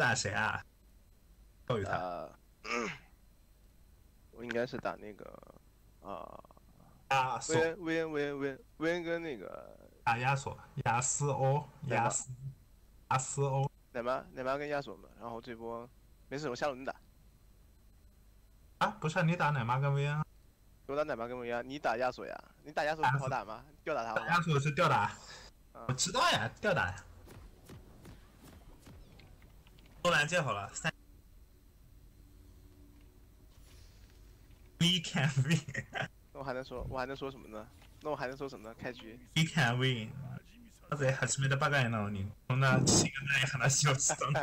打谁啊？教育他。呃，我应该是打那个啊，亚索威恩威恩威恩威恩威恩跟那个打亚索，亚斯欧，亚斯亚斯欧。奶妈奶妈跟亚索嘛，然后这波没事，我下轮打，啊，不是你打奶妈跟薇恩啊，我打奶妈跟薇恩，你打亚索呀？你打亚索不好打吗？吊打他？打亚索是吊打，啊我知道呀，吊打呀。多兰见好了，三。We can win, 那我还能说，我还能说什么呢？那我还能说什么呢？开局 we can win。なぜ始めたばかりなのに、こんな自信がない話をしたの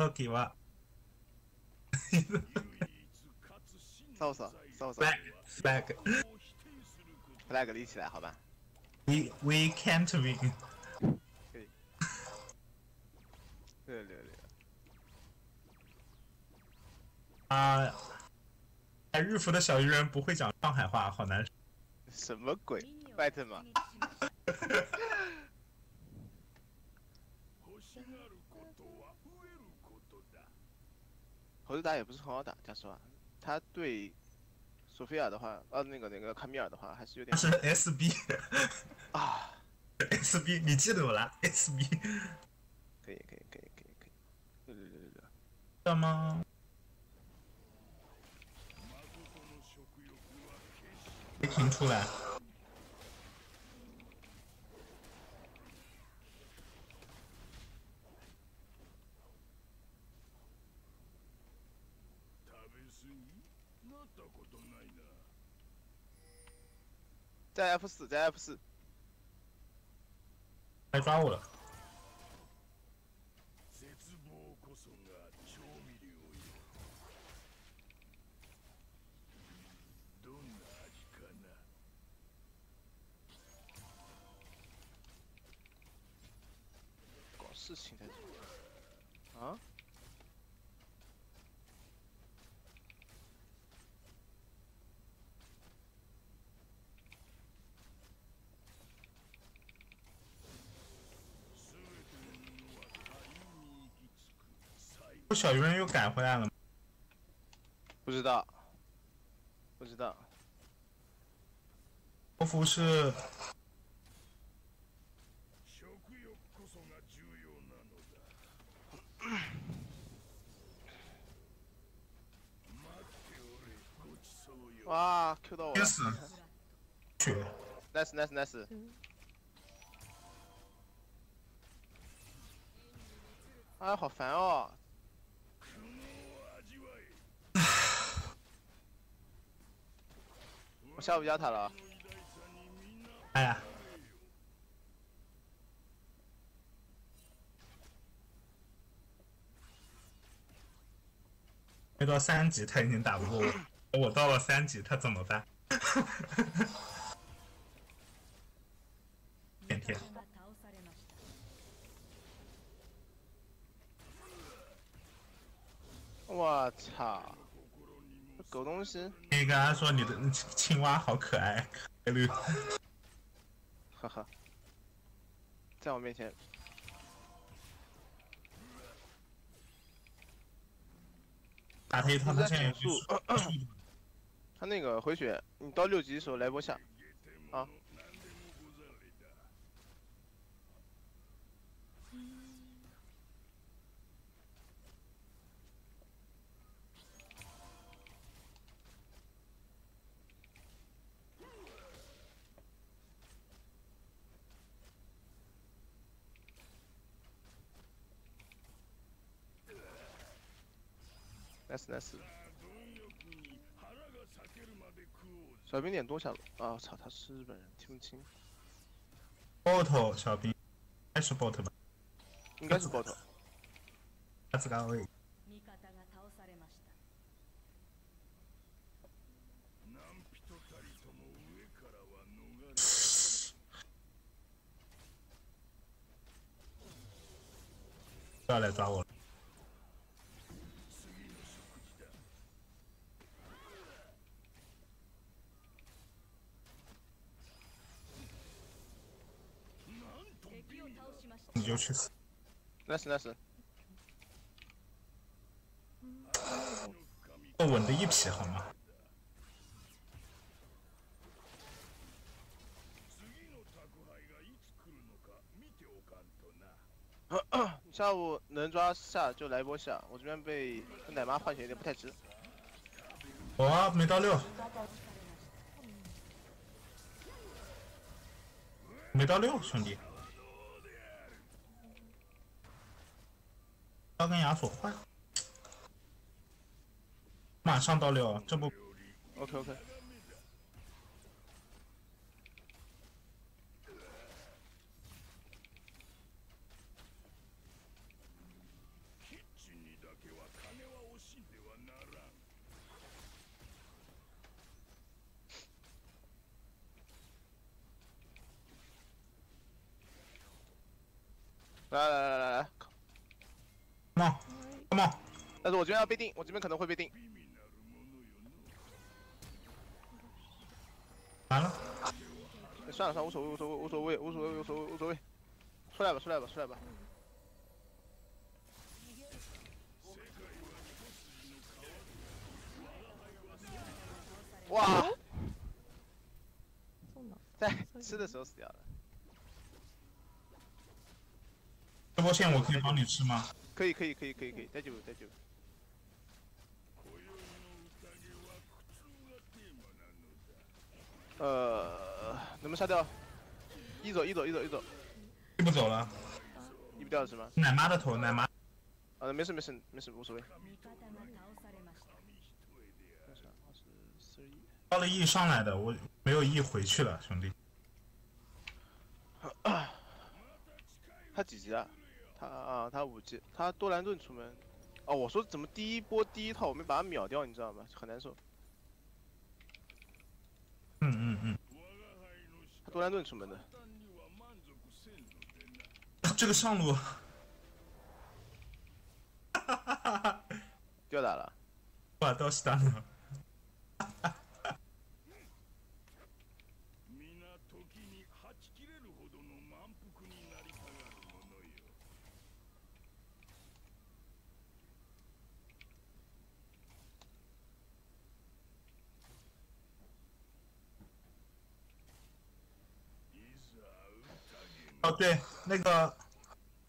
時は、骚骚骚骚 flag flag ，flag 立起来好吧？ we we can't win。对对对，啊，哎，日服的小鱼人不会讲上海话，好难受。什么鬼ミニオン拜特嘛？ 猴子打也不是很好打，讲实话，他对索菲亚的话，呃，那个那个卡米尔的话，还是有点他是 SB 啊。 SB，你记得我了 SB 可以可以可以可以可以，对对对对对，知道吗？誠の食欲は決し没听出来。 在 F 四，在 F 四，来抓我了，絶望こそが調味料よ。どんな味かな。搞事情在这啊？ 小鱼人又赶回来了吗。不知道，不知道，国服是食欲こそが重要なのだ。待っておれ、ごちそうよ。哇，Q 到我了天使血， ，nice nice nice，哎，好烦哦， 我下不压他了，の偉大さにみんな哎呀，没到三级他已经打不过我，我到了三级他怎么办？天天味方が倒されました我操，这 狗东西，可以跟他说你的青青蛙好可爱，可绿。哈哈，在我面前，打他一套，他现在有速他那个回血，你到六级的时候来波下，啊，来死来死，貪欲に腹が裂けるまで食おうぜ。小兵点多下路啊！操，他是日本人，听不清， bot 小兵，应该是 bot 吧？应该是 bot。他自个位。味方が倒されました何人たりとも上からは逃れ 不要来抓我了。 就去死。 nice nice，稳的一匹好吗？次の宅配がいつ来るのか見ておかんとな下午能抓下就来波下，我这边被跟奶妈换血有点不太值。我、哦、没到六，没到六，兄弟。 要跟亚索换，马上到六，这不 OK OK，キッチンにだけは金は惜しんではならん来来来 但是我这边要被定，我这边可能会被定。完了，哎算了算了，无所谓无所谓无所谓无所谓无所谓无所谓，出来吧出来吧出来吧。哇，そうなん在吃的时候死掉了。这波线我可以帮你吃吗？可以可以可以可以可以，大丈夫大 呃，能不能杀掉？一走一走一走一走，一不走了，一不掉了是吗？奶妈的头，奶妈。啊，没事没事没事，无所谓。味方が倒されました二十二十四一，到了 E 上来的，我没有 E 回去了，兄弟。他几级啊？他啊，他五级，他多兰顿出门。哦，我说怎么第一波第一套我没把他秒掉，你知道吗？很难受。 他多兰顿出门的，这个上路，哈哈哈哈吊打了。哇，到西达了。哦，对，那个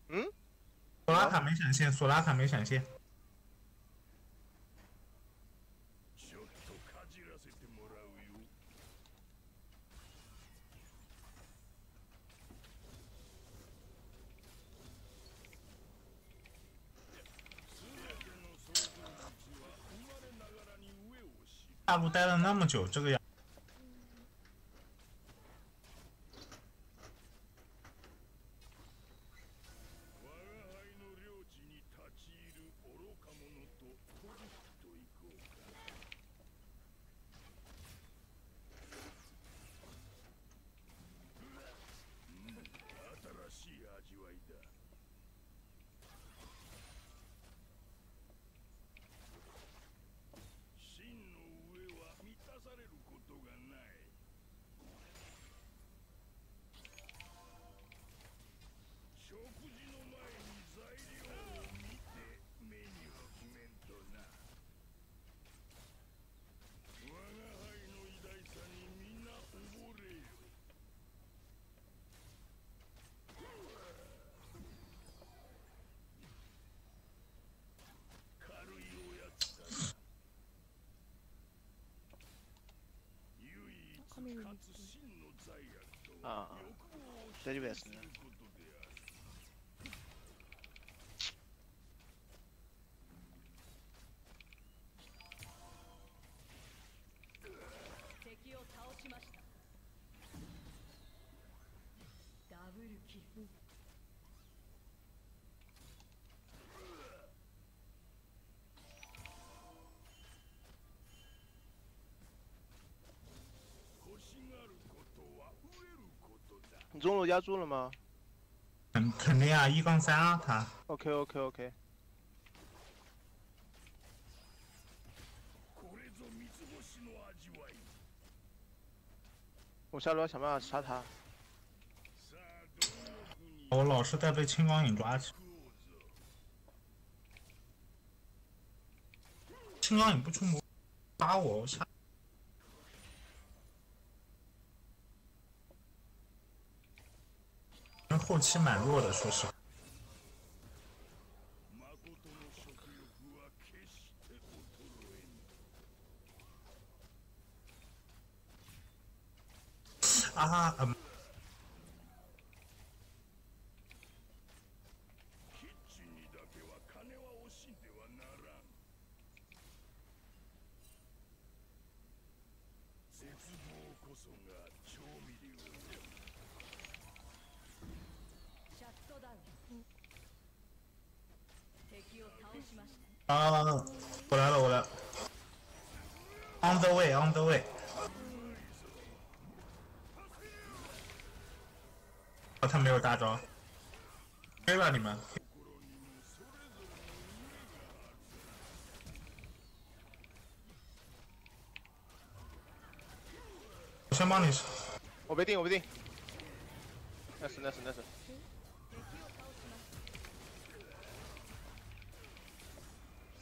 嗯，索拉卡没闪现，索拉卡没闪现。ちょっとかじらせてもらうよ大陆待了那么久，这个样， ああ。大丈夫ですね。中路压住了吗？肯 肯肯定啊，一杠三啊，他 OK OK OK，これぞ三つ星の味わい我下路要想办法杀他。さあどの国我老是在被青光影抓起。青光影不出魔，抓我，我杀。 后期蛮弱的，说实话。誠の食欲は決して衰えぬ啊，嗯， 啊，我来了，我来了。On the way, on the way。哦，他没有大招。飞了你们。我先帮你。我没定，我没定。那是那是那是。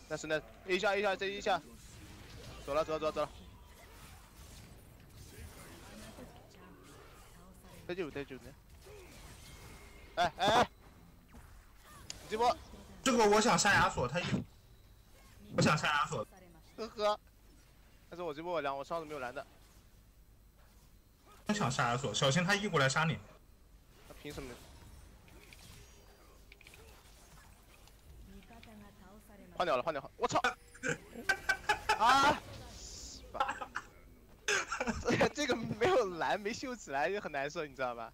那是那 A 一下 A 一下这一下，走了走了走了走了。大丈夫大丈夫ね。哎哎哎！这波这个我想杀亚索，他一，我想杀亚索，されました呵呵，但是我这波我拦，我上次没有拦的，我想杀亚索，小心他一过来杀你。他凭什么？ 换掉了换掉了，我操！啊！这这个没有拦没秀起来就很难受，你知道吧？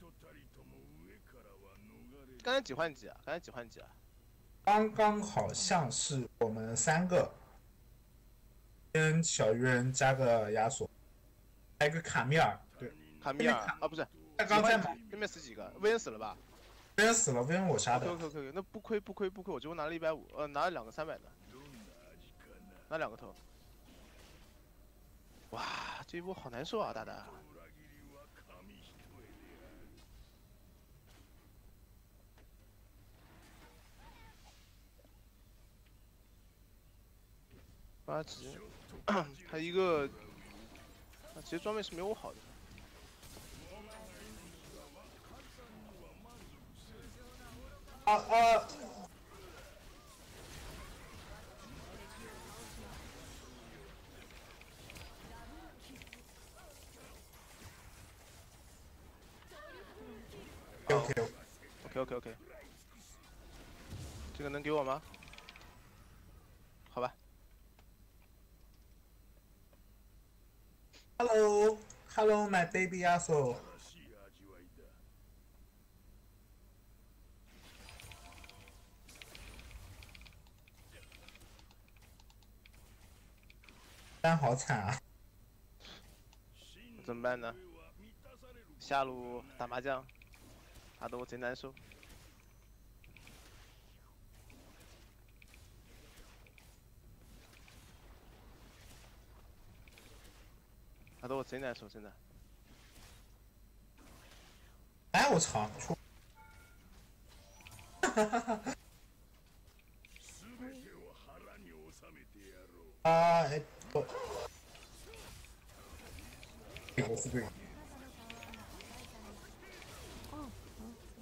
何人たりとも上からは逃れる刚才几换几啊？刚才几换几啊？刚刚好像是我们三个，跟小鱼人加个亚索，还有一个卡米尔， 对，卡米尔啊，不是，他刚在买，对面死几个？威恩死了吧被人死了，被人我杀？OK 的。 OK OK，那不亏不亏不亏，我这波拿了一百五，呃，拿了两个三百的，どんな味かな拿两个头。哇，这一波好难受啊，大大。裏切りは紙一重である八级，他一个，他其实装备是没有我好的。 啊啊！OK OK， OK OK OK，这个能给我吗？好吧， Hello Hello my baby 亚 单好惨啊！怎么办呢？上は満たされる下路打麻将，打得我贼难受。打得我贼难受，真的。哎，我操！出全てを腹に収めてやろう啊！ 哎，我，我是对的。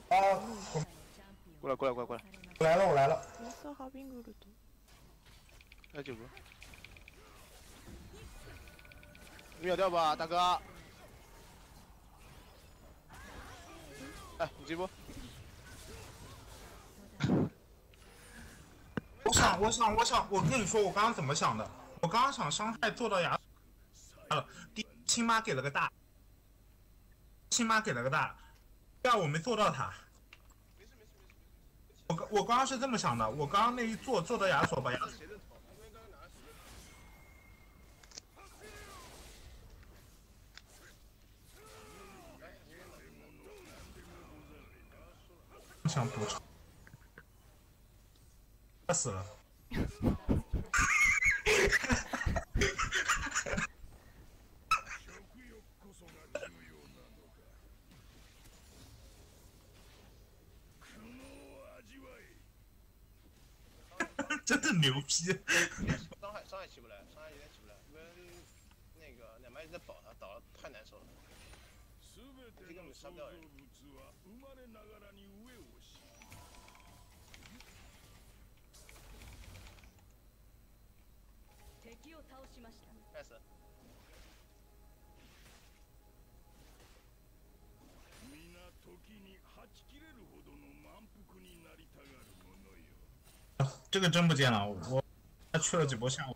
啊！我过来，过来，过来，过来，我来了，我来了。モンスターハービングルト来九个。秒掉吧，大哥。哎，你这波。我想，我想，我想，我跟你说，我刚刚怎么想的？我刚刚想伤害做到牙了，第一 亲妈给了个大。亲妈给了个大。但我没做到他我刚我刚刚是这么想的。我刚刚那一坐坐到亚索把亚索想补充。他死了。真的牛逼！伤害伤害起不来，伤害有点起不来，因为那个两麦在保他，倒的太難受了。全ての創造物は生まれながらに飢えをし敵を倒しましたナイス。皆時にはち切れるほどの这个真不见了，我他去了几波下午。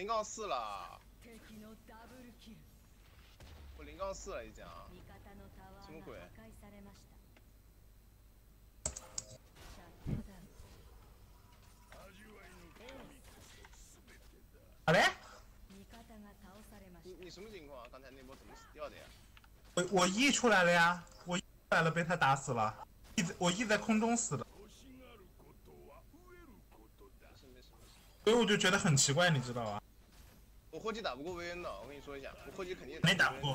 零杠四了，敵のダブルキル我零杠四了已经啊。味方のタワー什么鬼が破壊されましたシャットダウン味わいの神こそ全てだ好嘞，味方が倒されました你你什么情况啊？刚才那波怎么死掉的呀？我我 E 出来了呀，我 E 出来了，被他打死了。E 在我 E 在空中死的，欲しがることは飢えることだ没事没事没事。所以我就觉得很奇怪，你知道吧？ 我后期打不过薇恩的，我跟你说一下，我后期肯定没打过。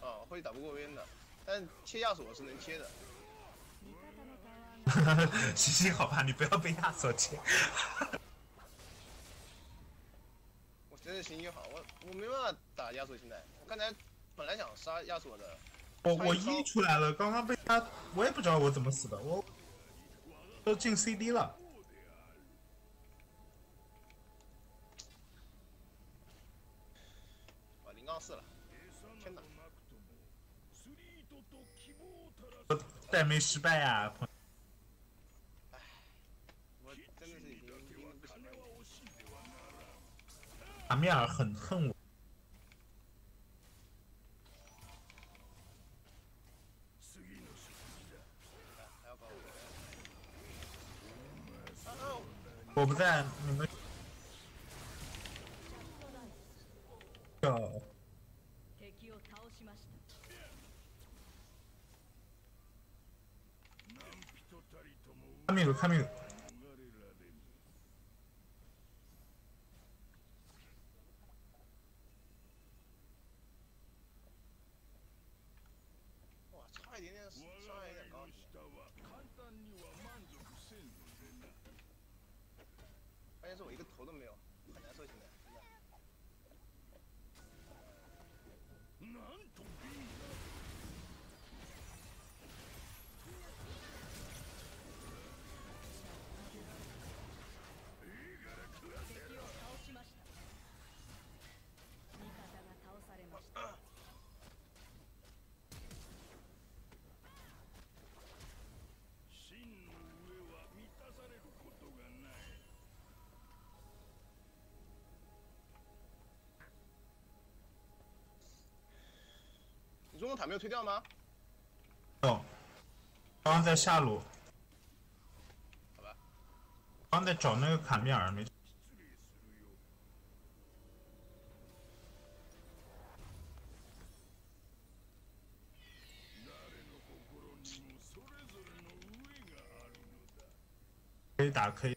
啊，我后期打不过薇恩的，但是切亚索是能切的。味方のタワーが行行好吧，你不要被亚索切。我真的心情好，我我没办法打亚索现在。我刚才本来想杀亚索的，我我 E 出来了，刚刚被他，我也不知道我怎么死的，我都进 CD 了。 ら我带没失败呀、朋友我真的是已经已经不行金了。は惜しいではならん卡米尔很恨我。次の食事だ还要搞我。啊啊！我不在，你们。哦， とも卡米鲁，卡你中路塔没有推掉吗？哦，刚刚在下路，好吧，刚刚在找那个卡米尔，没。失礼するよ誰の心にもそれぞれの上があるのだ可以打，可以。可以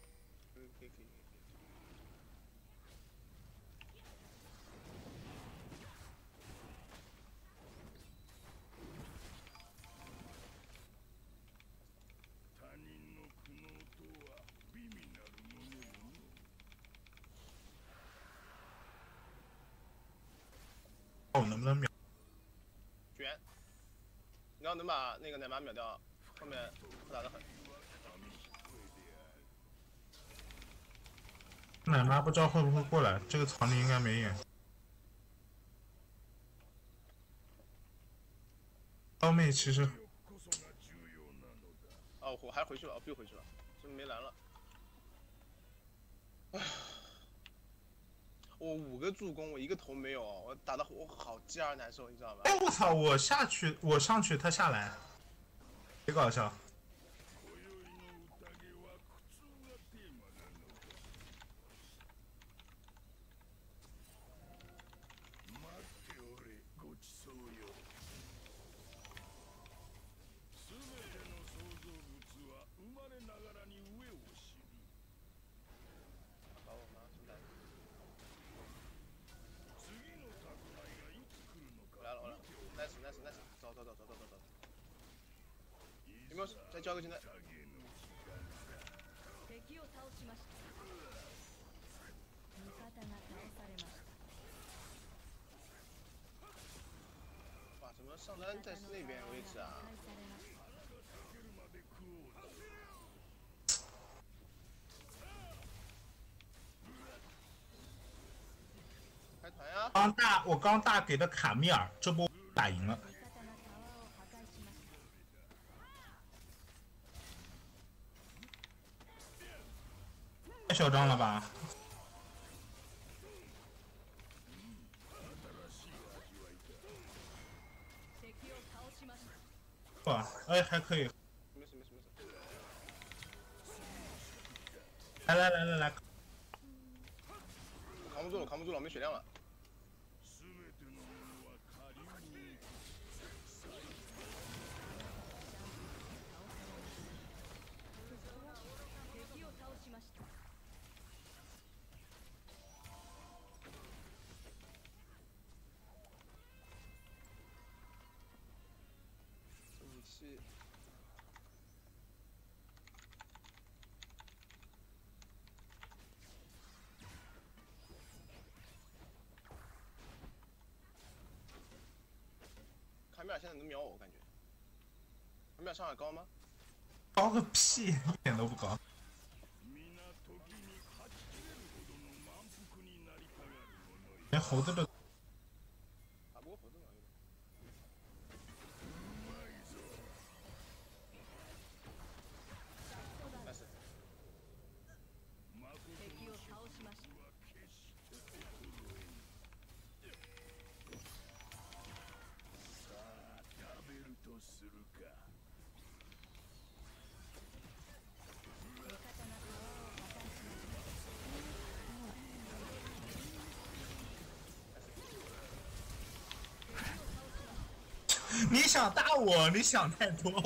把那个奶妈秒掉，后面打得很。 奶妈不知道会不会过来，这个草你应该没演。刀妹其实こそが重要なのだ哦，我还回去了，哦，不又回去了，这没蓝了。唉， 我五个助攻，我一个头没有，我打的我好鸡儿难受，你知道吧？哎我操！我下去，我上去，他下来，别搞笑。味方が倒されました哇，怎么上单在那边位置啊？破壊されましたまで食おうぜ开团呀！刚大，我刚大给的卡米尔，这波打赢了。味方がタワーを破壊しました太嚣张了吧！ 哎，还可以。没事没事没事。来来来来来，扛不住了，扛不住了，没血量了。武器。卡米尔现在能秒我，我感觉。卡米尔上海高吗？高个屁，一点都不高。皆時に勝ちきれるほどの満腹になりたがる者よ连猴子都 你想打我？你想太多。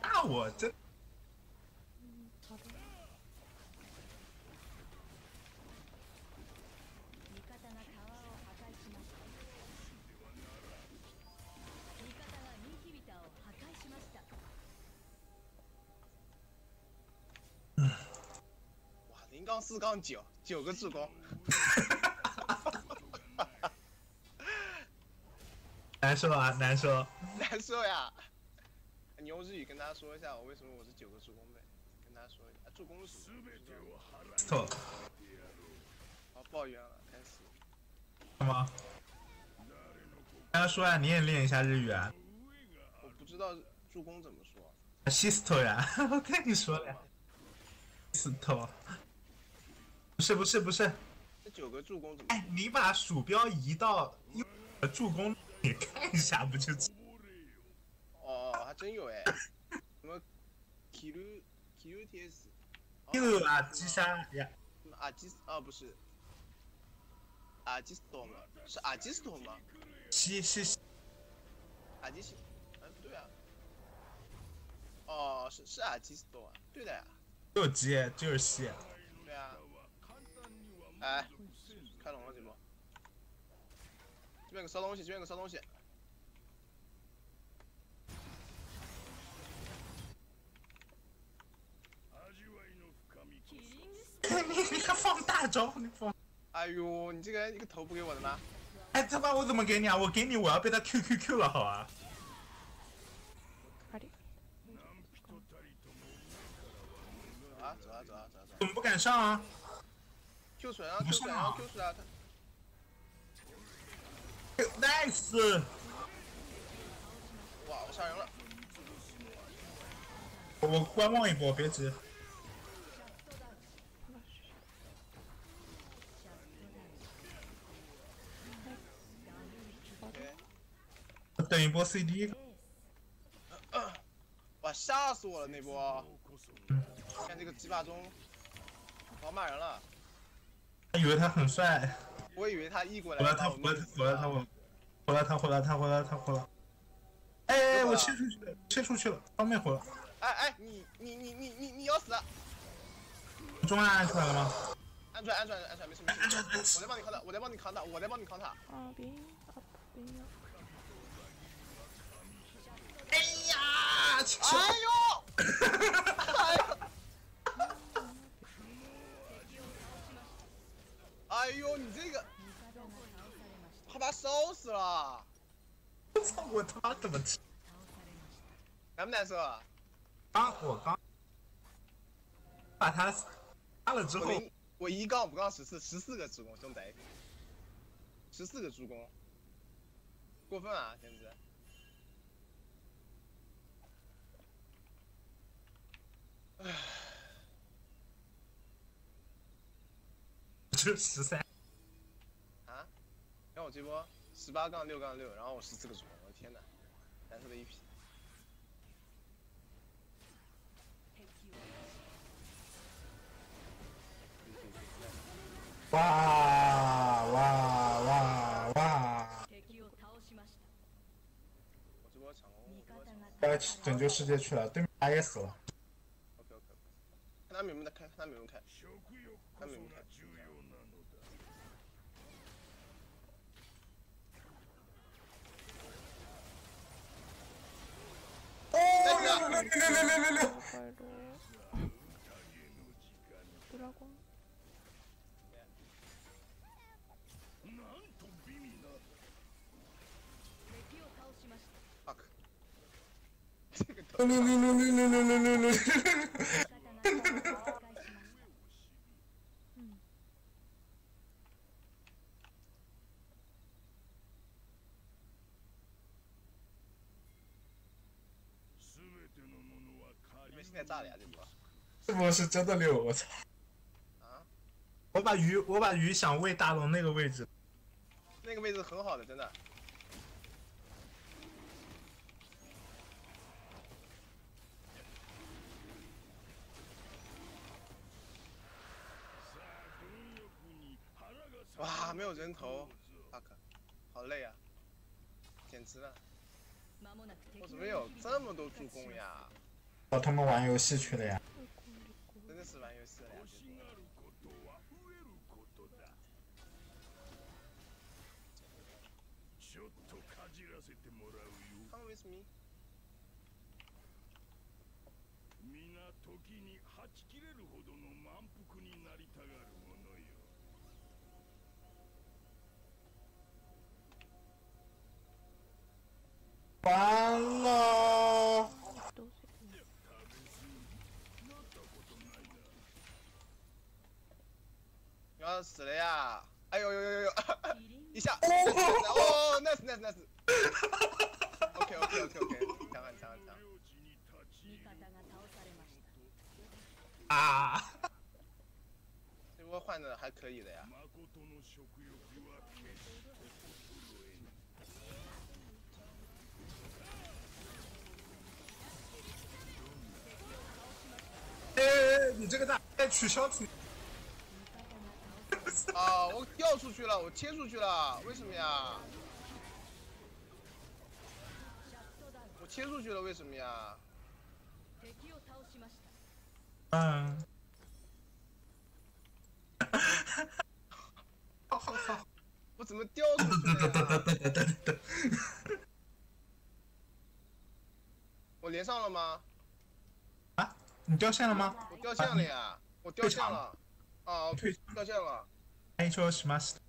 打我这……哇，零杠四杠九，九个助攻。难受啊，难受。难受呀！你用日语跟大家说一下，我为什么我是九个助攻呗？跟大家说一下，啊助攻是什么？错好，抱怨了，开始。什么？跟他说呀，你也练一下日语啊。我不知道助攻怎么说。西斯托呀，我跟你说了斯托。不是不是不是，这九个助攻怎么？哎，你把鼠标移到右助攻，你看一下不就？哦，还真有哎。什么 Q Q T S？右啊，击杀呀。什么阿基斯？啊，不是。阿基斯托吗？是阿基斯托吗？西西阿基斯？哎，不对啊。哦，是是阿基斯托啊，对的呀。右击就是西。对啊。哎，开龙了，行不？这边个骚东西，这边个骚东西。你你还放大招？你放？哎呦，你这个一个头不给我的吗？哎，他妈，我怎么给你啊？我给你，我要被他 Q Q Q 了，好吧？好的。啊，走啊，走啊，走走。怎么不敢上啊？Q 水啊不 Q 是水啊吗 Q 水啊！他 nice，哇，我杀人了！我我观望一波，别急。等一波 CD，哇，吓死我了那波！看这个鸡巴中，好骂人了。他以为他很帅，我以为他一过来回来他我回来他死回来他回来他回来他回来他回来。哎，我切出去了，切出去了，方便回来。哎哎，你你你你你你要死！中岸按出来了吗？安全安全安全，没事没事没事，我在帮你扛塔，我在帮你扛塔，我在帮你扛塔。啊冰啊冰啊！哎呀！哎呦！哎呦，你这个，他把他烧死了，我操！我他妈怎么吃？难不难受啊？刚我刚把他杀了之后，我一杠五杠十四，十四个助攻，兄弟，十四个助攻，过分啊，简直！就十三。啊？看我这波十八杠六杠六，然后我十四个助攻，我的天呐，难受的一批。哇哇哇哇！敵を倒しました我这波抢攻，味我这波抢攻方が要去拯救世界去了，对面他也死了。 OK OK OK，看他们有没有开，看他们有没有开。食欲こそが重要 ドラゴン。なんと美味な敵を倒しました fuck，这个头六六六六六六六你们仮现在炸了呀，这波这波是真的六，我操！啊，我把鱼，我把鱼想喂大龙那个位置。那个位置很好的，真的。貪欲に腹が哇，没有人头，fuck，好累啊，简直了！間もなく敵の我怎么有这么多助攻呀？ 哦，他们玩游戏去了呀。真的是玩游戏？了呀！欲しがることは増えることだちょっとかじらせてもらうよ Come with me。皆時にはち切れるほどの満腹になりたがるものよ完了！要死了呀，哎呦呦呦呦，一下哦，nice nice nice，ok ok ok ok，行了行了行了。啊，这波换的还可以的呀。哎，哎，哎，你这个大，哎，取消。啊，我掉出去了，我切出去了，为什么呀？我切出去了，为什么呀？敵を倒しました嗯。好好好。我怎么掉出去了呀？我连上了吗？啊，你掉线了吗？我掉线了呀！我掉线了。啊，我退掉线了。 开车しました。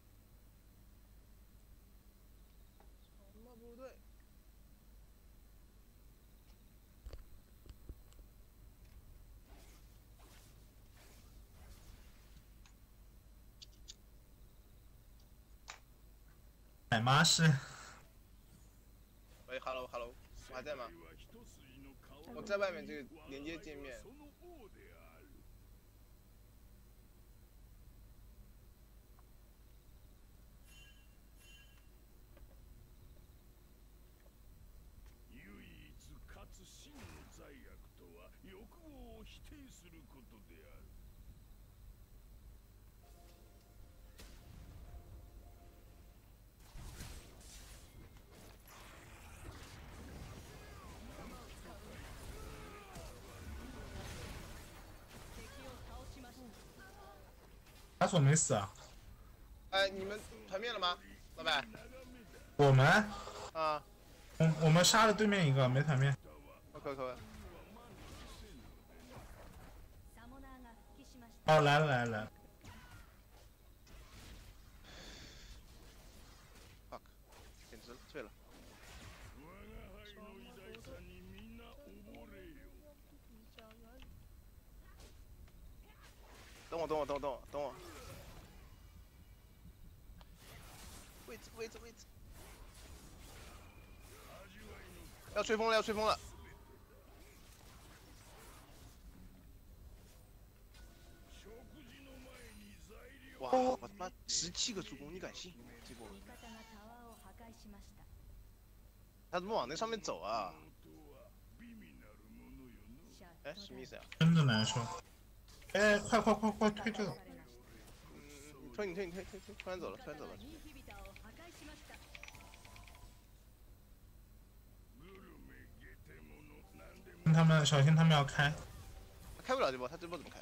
奶妈是。喂，hello hello，我还在吗？我在外面这个连接界面。阿索没死啊？哎，你们团灭了吗，老板？我们啊我我们杀了对面一个，没团灭。 ，OK OK，サモナーが復帰しました哦，来了来了来了， fuck，简直醉了。我が輩の偉大さにみんな溺れよ等我等我等我等我等我。 位置位置位置。要吹风了要吹风了。食事の前に材料哇，我他妈十七个助攻，你敢信？这波味方がタワーを破壊しました他怎么往那上面走啊？とは美味なるものよのシャッ哎，ト什么意思呀、真的难受。哎，快快快快退这个！嗯，你推你推你推推推，突然走了突然走了。 他们小心，他们要开。他开不了这波，他这波怎么开？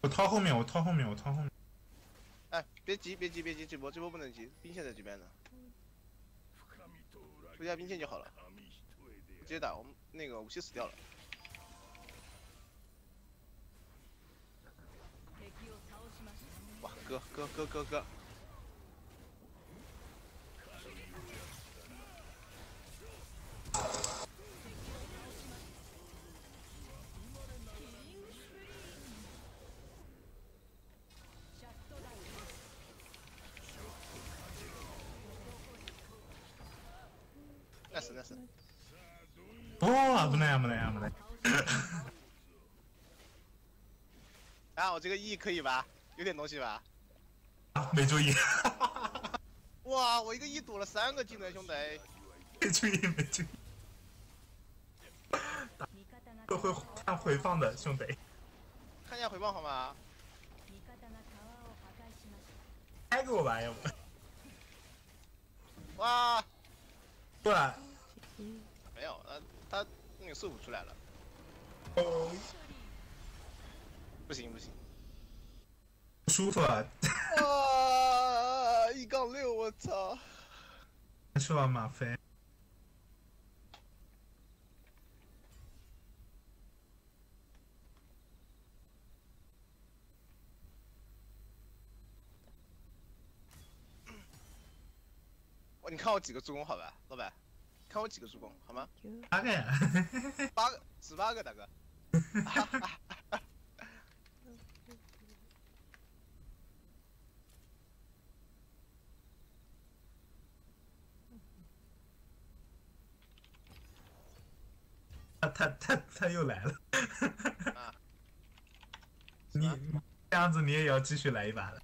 我掏后面，我掏后面，我掏后面。哎，别急别急别急，这波这波不能急，兵线在这边呢，深みと裏追加兵线就好了。紙一重で直接打，我们那个武器死掉了。敵を倒しました哇，哥哥哥哥哥， 那死那死。哦，危ない危ない危ない。啊，我这个 E 可以吧？有点东西吧？啊，没注意，哇，我一个 E 躲了三个技能，兄弟。没注意，没注意。味方が会会看回放的兄弟，看一下回放好吗？味方がタワーを破壊しました开给我吧，要不。哇，过 来。没有，呃，他那个速度出来了，哦，不行不行。不舒服啊，哇，一杠六，我操！是吧，马飞？我你看我几个助攻好吧，老板，看我几个助攻好吗？八个呀？八个，十八个大哥。他他他他又来了，啊，你这样子你也要继续来一把了。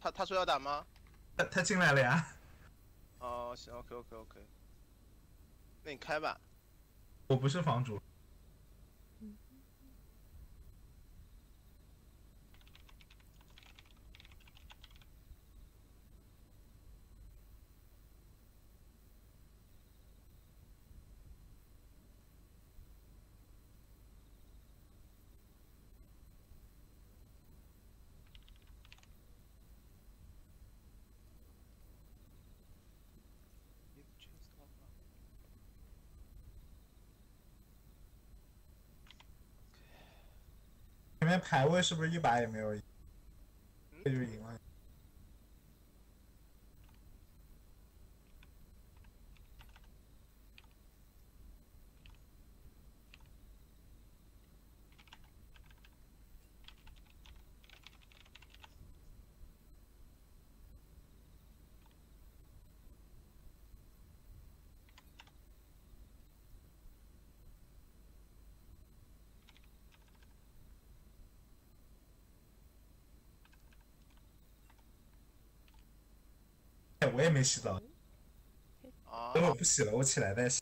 他他说要打吗？他他进来了呀，哦，行，OK OK OK。那你开吧。我不是房主。前面排位是不是一把也没有赢？这就赢了。我也没洗澡，啊，等会不洗了，我起来再洗。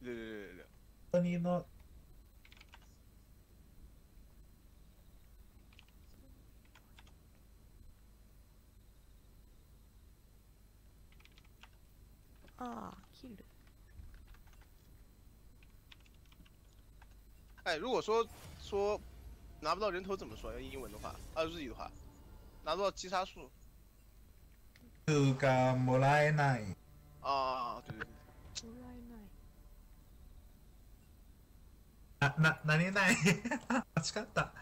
六六六六六，那你呢？あー、切る。哎，如果说说拿不到人头怎么说？用英文的话，啊日语的话，拿不到击杀数とか、もらえない。ああ、もらえない。な、ない？間違った。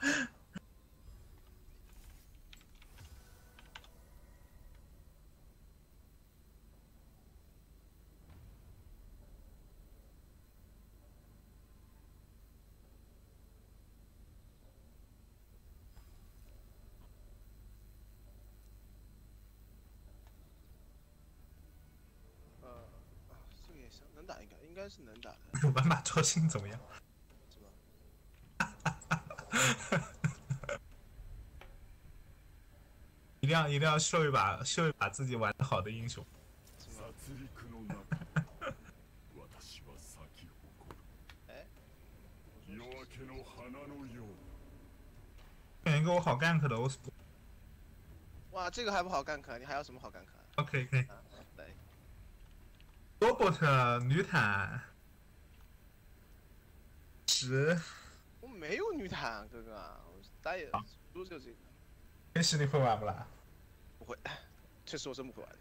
该应该是能打的，斑马超星怎么样？是吧？一定要一定要秀一把秀一把自己玩的好的英雄。是吗？殺戮の中私は咲き誇哎，る夜明けの花のよう选一个我好 gank 的，我哇，这个还不好干可，你还有什么好干可？ OK 可以。啊， 来，robot 女坦十，我没有女坦，哥哥啊，我打野啊都就这个，天使你会玩不啦？不会，确实我真不会玩的，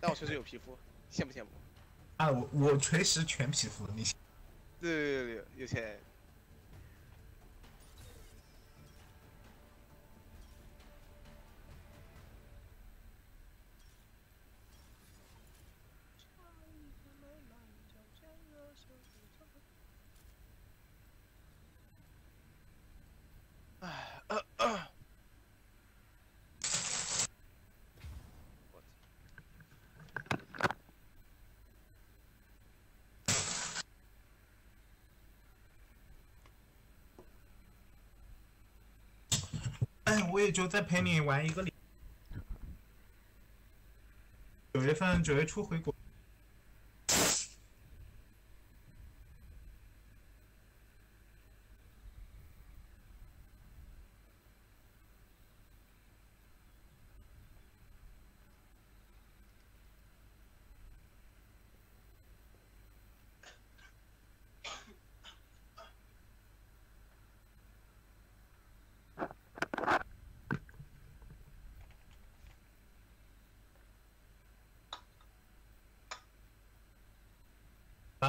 但我确实有皮肤，羡慕羡慕。啊，我我锤石全皮肤，你对对对对，有钱。哎，呃呃我哎，我也就再陪你玩一个礼。九月份九月初回国。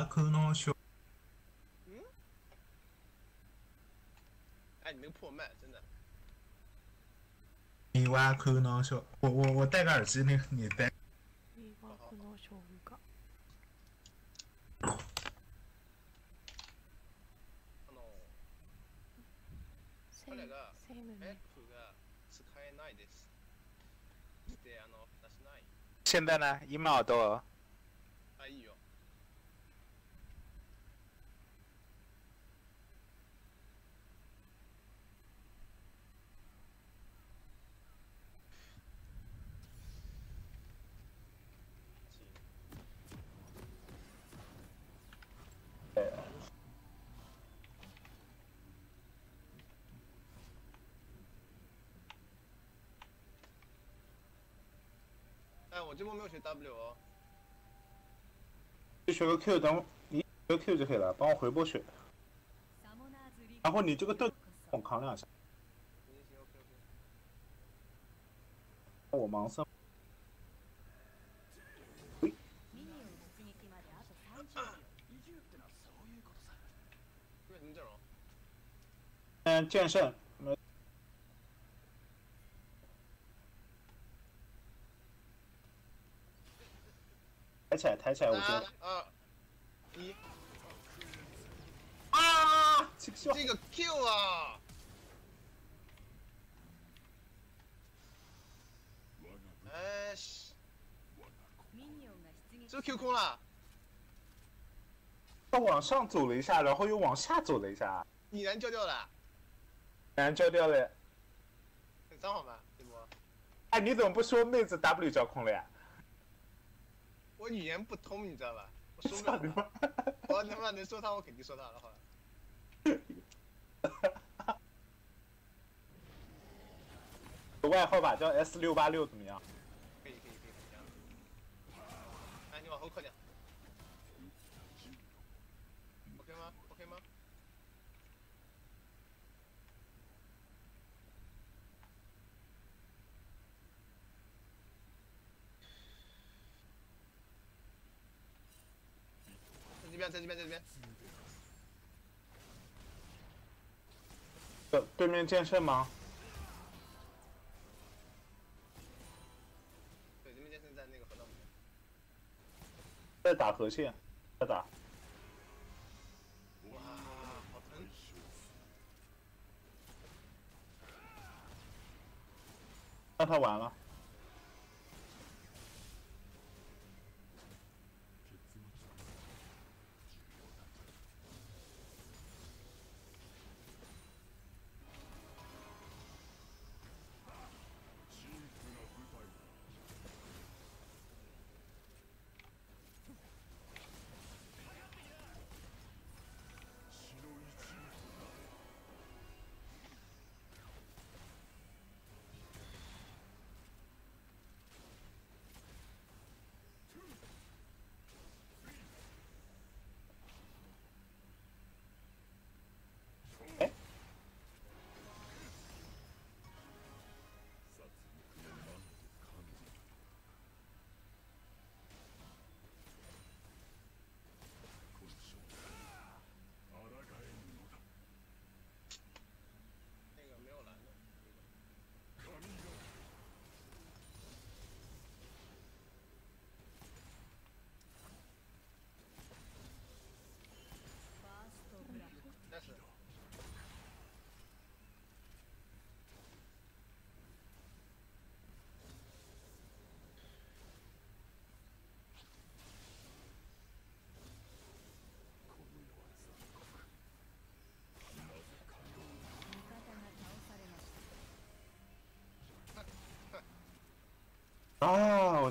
酪農学。嗯？哎，你那个破麦真的。诺：“我我我戴个耳机，那你戴。”诺：“个。”が、使えないです。で、あの、出しない。现在呢？一秒多。我这波没有学 W 哦。就学个 Q，等我你学个 Q 就可以了，帮我回波血，サモナーズリ然后你这个盾こ我扛两下，行行 OK OK。我盲僧。そミニオン出撃まであと30秒这什么阵容？嗯，剑圣， 抬起来，抬起来，我觉三得二一，啊，这个笑这个 Q 啊！哎，是ミニオンが出撃这个 Q 空了，他往上走了一下，然后又往下走了一下，已然交掉了，然后交掉了。很脏好吗？这波哎，你怎么不说妹子 W 交空了呀？ 我语言不通，你知道吧？我说不了操你妈！我他妈能说他，我肯定说他了，好吧？外号吧叫 S 六八六怎么样？可以可以可以，这样。哎，你往后靠点。OK 吗？OK 吗？在这边，在这边。对对面剑圣吗？对，对面剑圣在那个河道里面。在打河线，在打。哇，好疼！那他完了。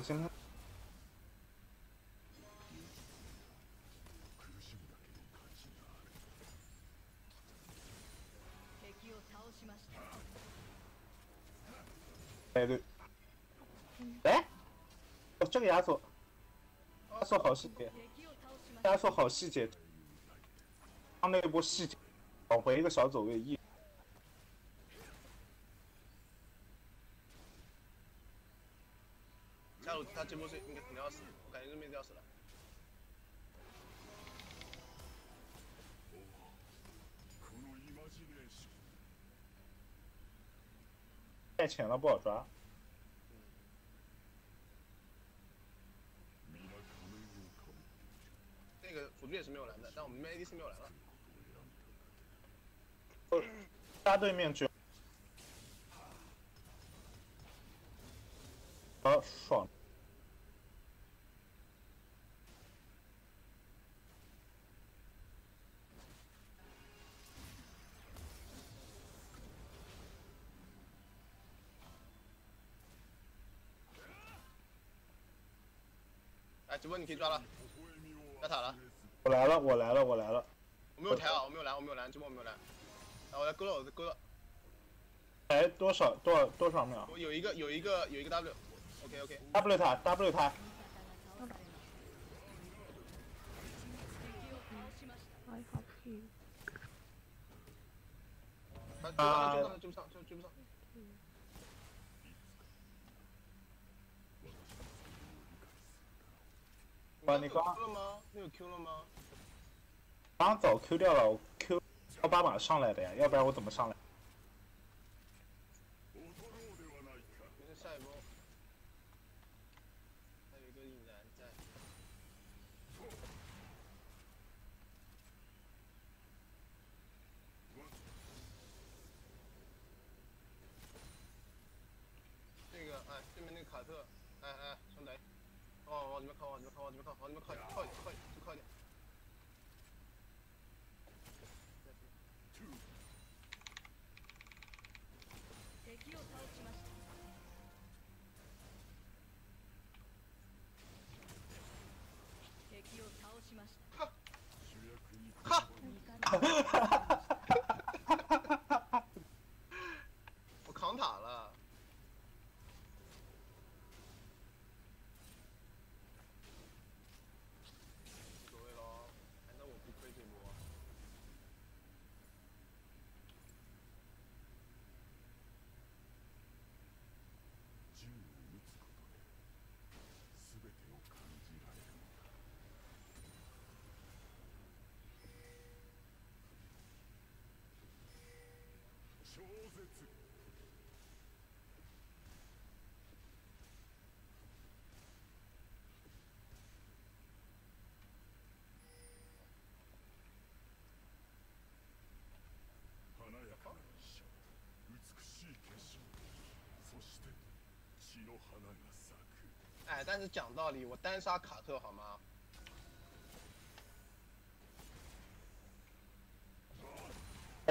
我今天敵を倒しました哎对。哎，哦，这个亚索，亚索好细节，敵を倒しました亚索好细节。他那波细节，往回一个小走位一。 死了。このイマジネーション太浅了，不好抓。皆仮面をかぶ那个辅助也是没有蓝的，但我们这边 AD 是没有蓝了。杀对面只 哎，这波你可以抓了，要塔了。我来了，我来了，我来了。我没有抬啊，我没有蓝，我没有蓝，这波我没有蓝。啊，我来勾了，我来勾了。哎多少多少多少秒我有一个有一个有一个 W。OK OK。？W 塔 W 塔，I have heal 他追不上，追不上，追不上。哇你刚 Q 了吗？你有 Q 了吗？刚早 Q 掉了，我 Q 幺八码上来的呀，要不然我怎么上来？劣ろうではないか没事，下一波。还有一个引燃在。这个哎，对面那个卡特，哎哎，兄弟， 哦，你们看啊，你们看啊，你们看，好，你们看，看，看，就点。敵を倒しはっ 我扛塔了華やかな一射美しい結晶そして血の花が咲く哎，但是讲道理，我单杀卡特好吗？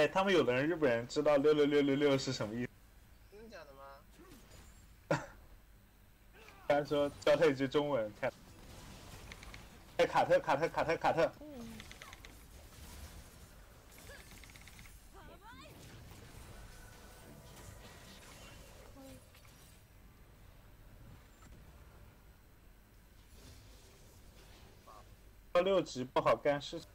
哎，他们有的人日本人知道六六六六六是什么意思，真的假的吗？他说教他一句中文，看。哎，卡特卡特卡特卡特，到六级不好干事情。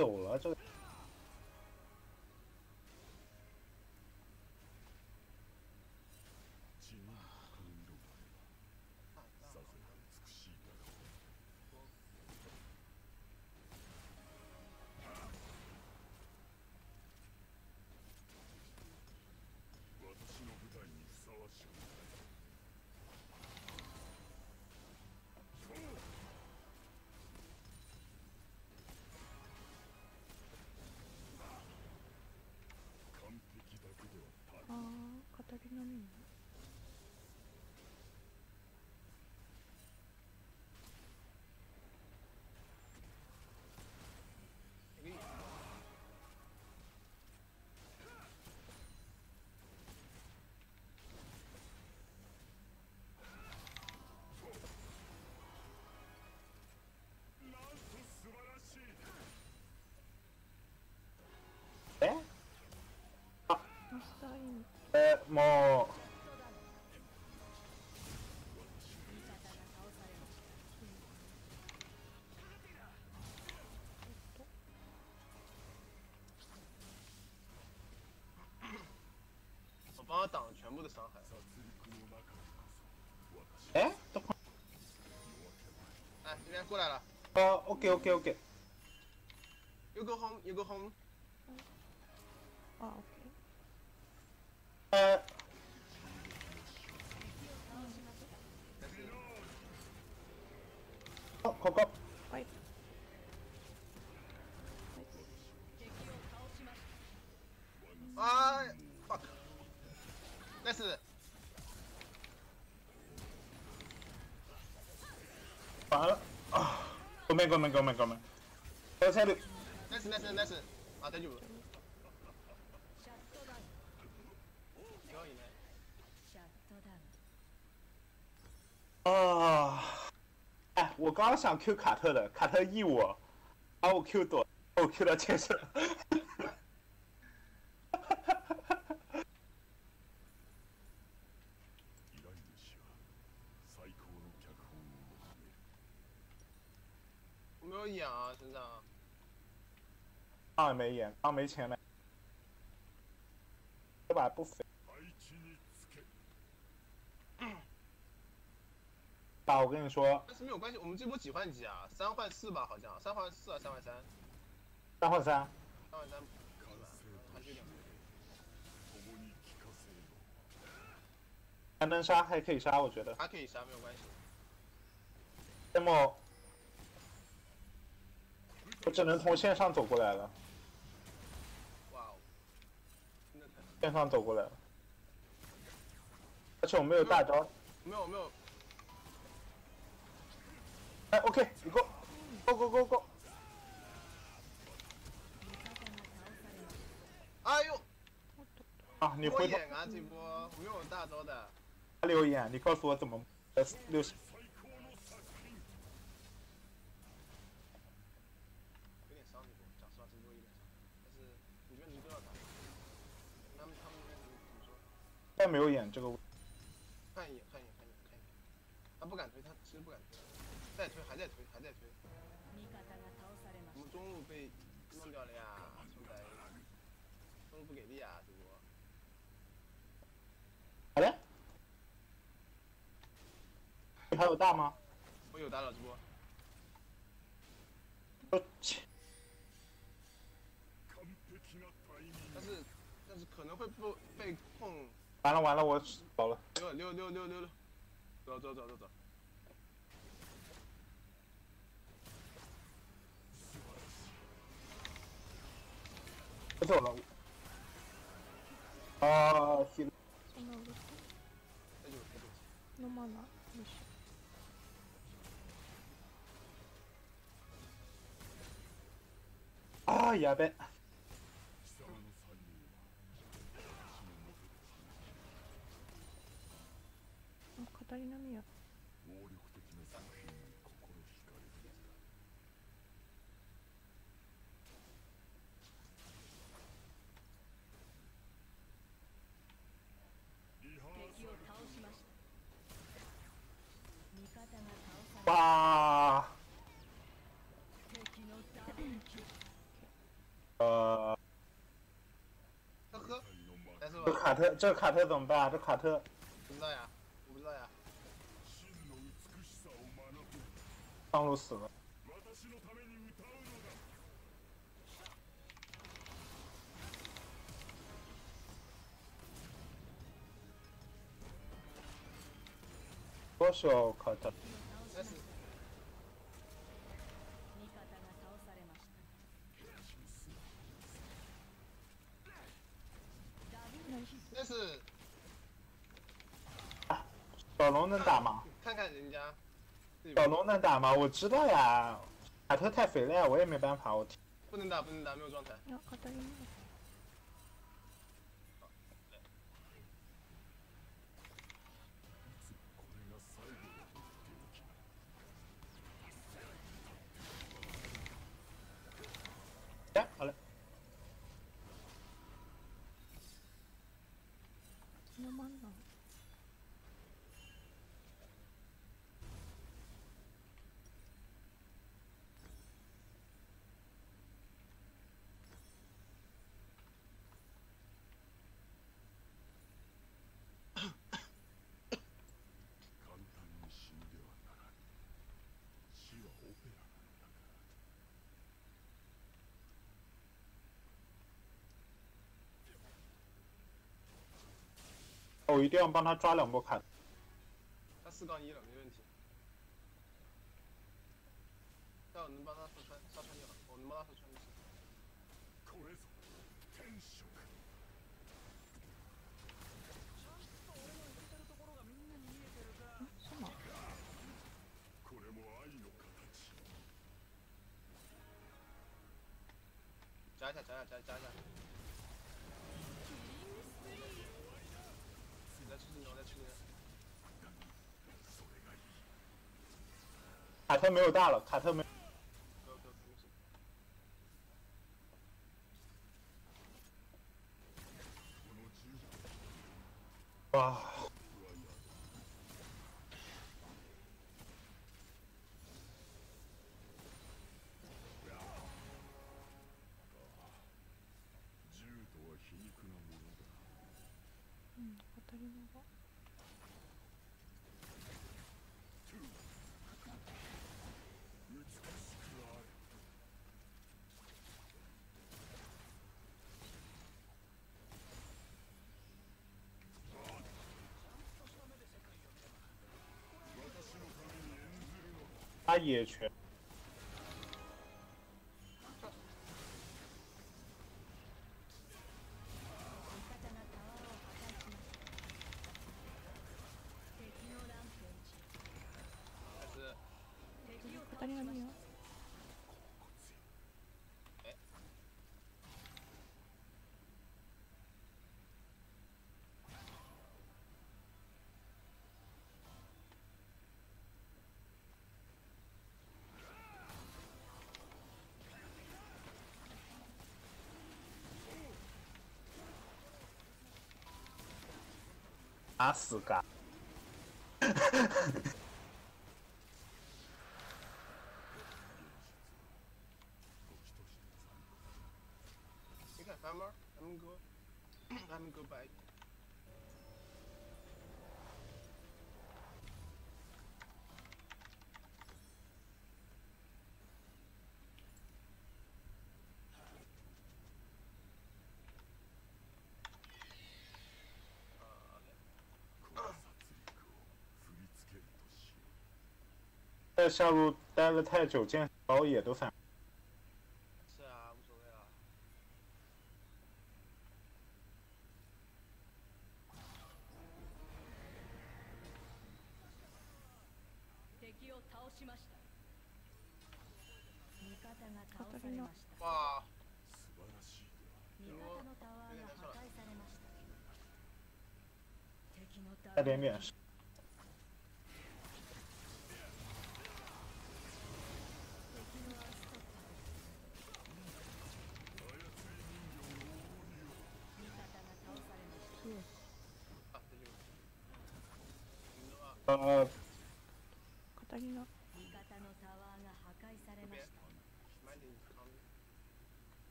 走了，这マスターイン呃，もう味方が倒されました我帮他挡了全部的伤害。殺戮の中でこそ私哎，都快哎，这边过来了哦，OK OK OK， ，You go home, you go home。 go, go. Wait. Ah, uh, fuck. This is it. Para. Oh. Come, come, come, come, come. Puede ser. Listen, listen, listen. Ah, te ayudo. 刚刚想 Q 卡特的，卡特 E 我，把我 Q 躲，把我 Q 到剑圣。依頼主は最高の脚本を求める我没有眼啊，身上。刚也没演，刚没钱了，这把不菲。 啊，我跟你说，但是没有关系，我们这波几换几啊？三换四吧，好像三换四啊，三换三，三换三，三换三。完成还是有点共に聞かせよ还能杀还可以杀，我觉得。还可以杀，没有关系。那么 我只能从线上走过来了，哇哦，真的太线上走过来了，而且我没有大招。没有没有， 哎，OK，你 go go go go go，哎呦，啊，你回头眼啊这波，没有大招的，留言，你告诉我怎么呃六十。有点伤这波，讲实话这波有点伤，但是你觉得能对到他？他们他们那边怎么说？再没有眼这个，看一眼看一眼看一眼看一眼，他不敢推，他再推还在推还在推，味方が倒されました我们中路被弄掉了呀，兄弟，中路不给力啊这波。好嘞，你还有大吗？我有打扰这波，我切完璧なタイミング但是但是可能会被被控完了完了，我走了。溜溜溜溜溜溜，走走走走走， Eso no. Ah, sí. Eso no gusta. No mana. Ah, ya ve. 語り波や。れ哇，敵のダブルキル呃，呵呵，サルの魔但是吧，这卡特这卡特怎么办啊？这卡特不知道呀，我不知道呀，真の美しさを学ぶ上路死了。私のために歌うのだ多少卡特？ 是小龙能打吗？看看人家，对小龙能打吗？我知道呀，卡特太肥了呀，我也没办法。我不能打不能打，没有状态。いやカ 我一定要帮他抓两波卡。他四杠一了，没问题。要我能帮他射穿，杀穿就好，我能帮他射穿就行。これぞ天職そうなのこれも愛の形加一下，加一下，加加一下。 你再出镜头，再出镜头。それがいい卡特没有大了，卡特没。 他野全。打死嘎！你看 farmer，咱们 go，咱们 go back。在下路待了太久，见高野都反。是啊，无所谓啊。敵を倒しました味方が倒されました哇，味方の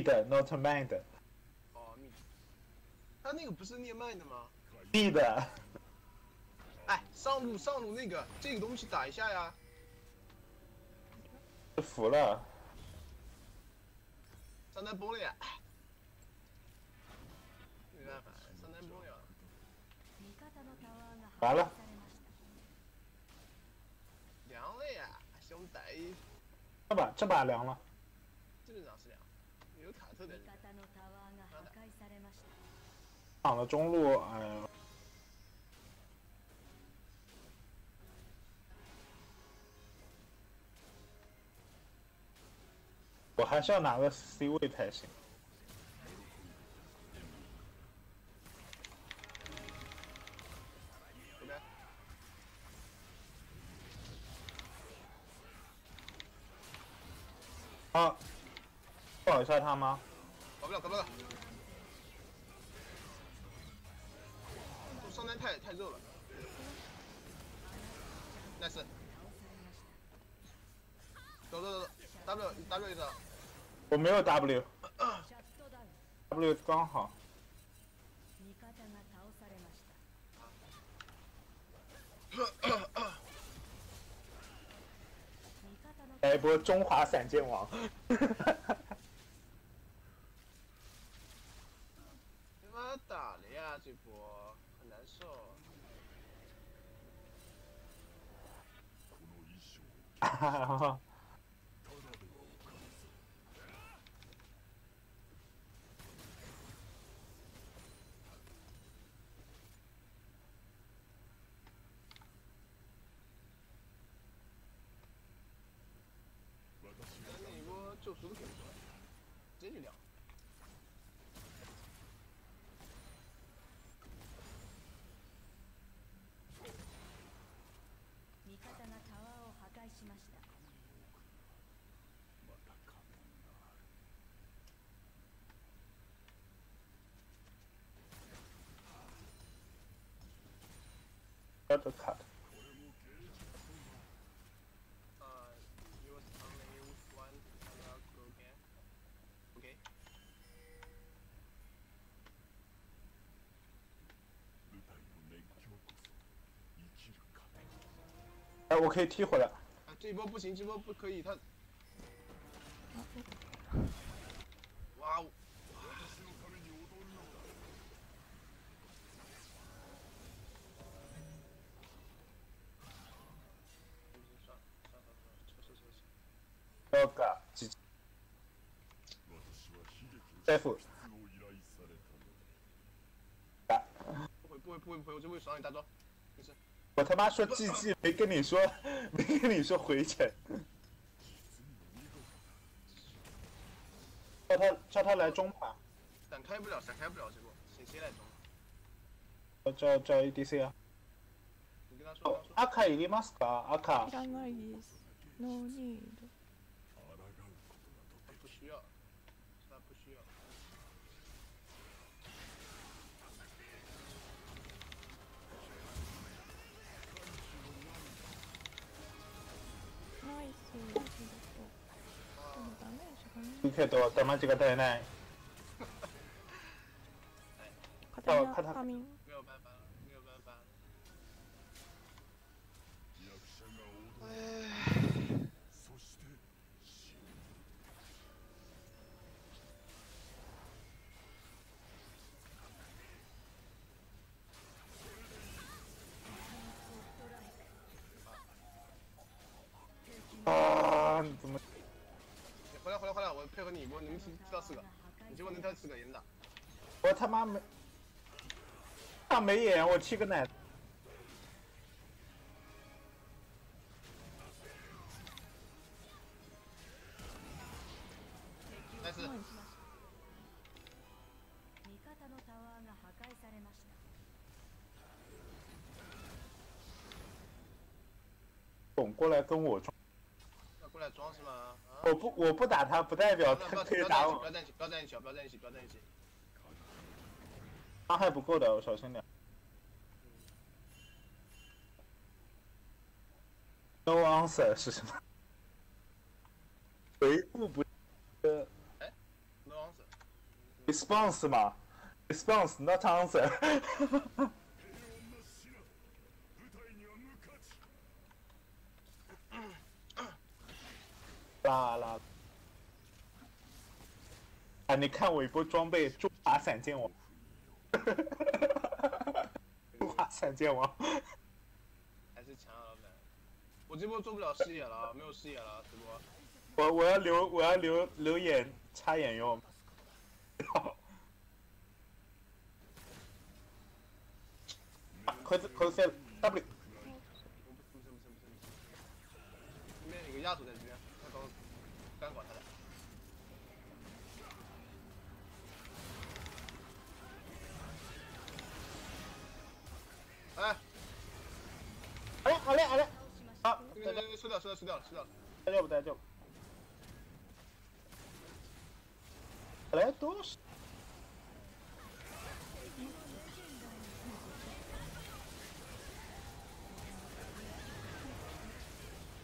mid not mind 哦，密。他那个不是念麦的吗？ mid，哎，上路上路那个这个东西打一下呀。服了。上单崩了呀。没办法，上单崩了。味方のタワーが完了破壊されました凉了呀，兄弟，这把这把凉了，基本上是凉。 有卡特的味。方のタワーが破壊されました挡了中路，哎呀，我还是要拿个 C 位才行。这边。啊，保一下他吗？ 搞不了，搞不了。上单太太肉了。nice。走走走，W W 一个，我没有 W，W シャットダウン刚好。味方が倒されました味方の来一波中华闪剑王。 这波很难受。那 を破壊しました要这卡的， Uh, you was only one. I'll go again. Okay. 舞台の熱狂こそ生きる糧哎，我可以踢回来。 啊，这一波不行，这波不可以，他。哇哦！私のために踊るのだ算了算了算了，撤撤撤撤。不要嘎，几私は悲劇の F を依頼されたのだ嘎。不回不回不回不回，我就会爽你大招。 没事。我他妈说 GG 没跟你说，没跟你说回城。叫他叫他来中吧，闪开不了，闪开不了这波，谁谁来中？叫叫 ADC 啊。你跟他说，跟他说。赤いりますか？赤い。らないですノー 受け取った間違いない。片は片。四个，你结果能挑四个银的。我他妈没，他没眼，我踢个奶。我不我不打他，不代表他可以打不要在一起，不，要在一起，不要在一起，不要在一起，不要在一起。伤害不够的，我小心点。No answer 是什么？回复不呃 No answer。response 嘛？response not answer 啊！你看我一波装备中华闪剑王，中华闪剑王。还是强啊，老板。我这波做不了视野了，没有视野了，这波。我我要留我要留留眼插眼用。可以可以 W 我不不是不是不是不是。这边有个亚索在这边，他刚干管他的。掉收掉收掉了收掉了。大丈夫大丈夫。来都是？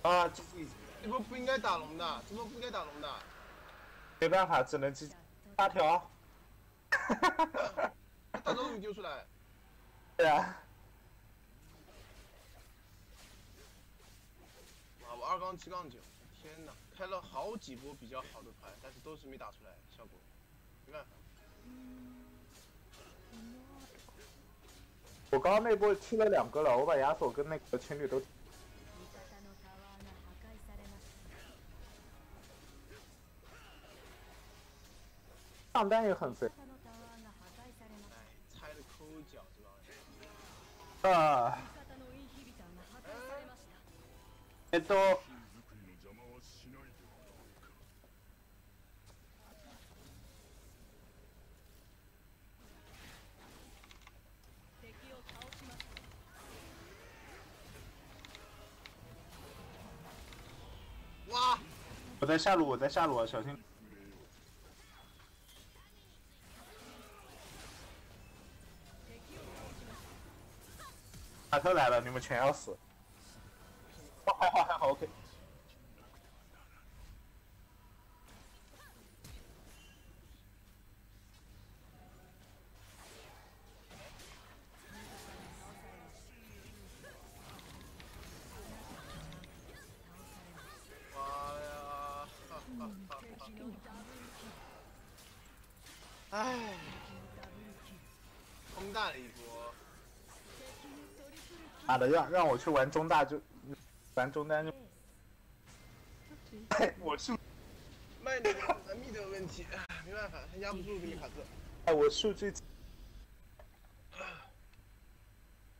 啊，这这波不应该打龙的，这波不应该打龙的。没办法，只能去八条。大招你丢出来。对啊，啊，我二杠七杠九，天哪，开了好几波比较好的牌，但是都是没打出来效果，没办法。我刚刚那波踢了两个了，我把亚索跟那个情侣都味方のタワーが破壊されました上单也很肥味方のタワーが破壊されまし哎，拆了抠脚这帮人。啊。 えっと、作りの邪魔はしないでもらおうか敵を倒しました哇，我在下路，我在下路啊，小心。卡特来了，你们全要死。 还好好，OK。哎呀！大了一波。妈的，让让我去玩中大就玩中单就，哎，我数卖点难密的问题，没办法，他压不住这个卡特。哎我数据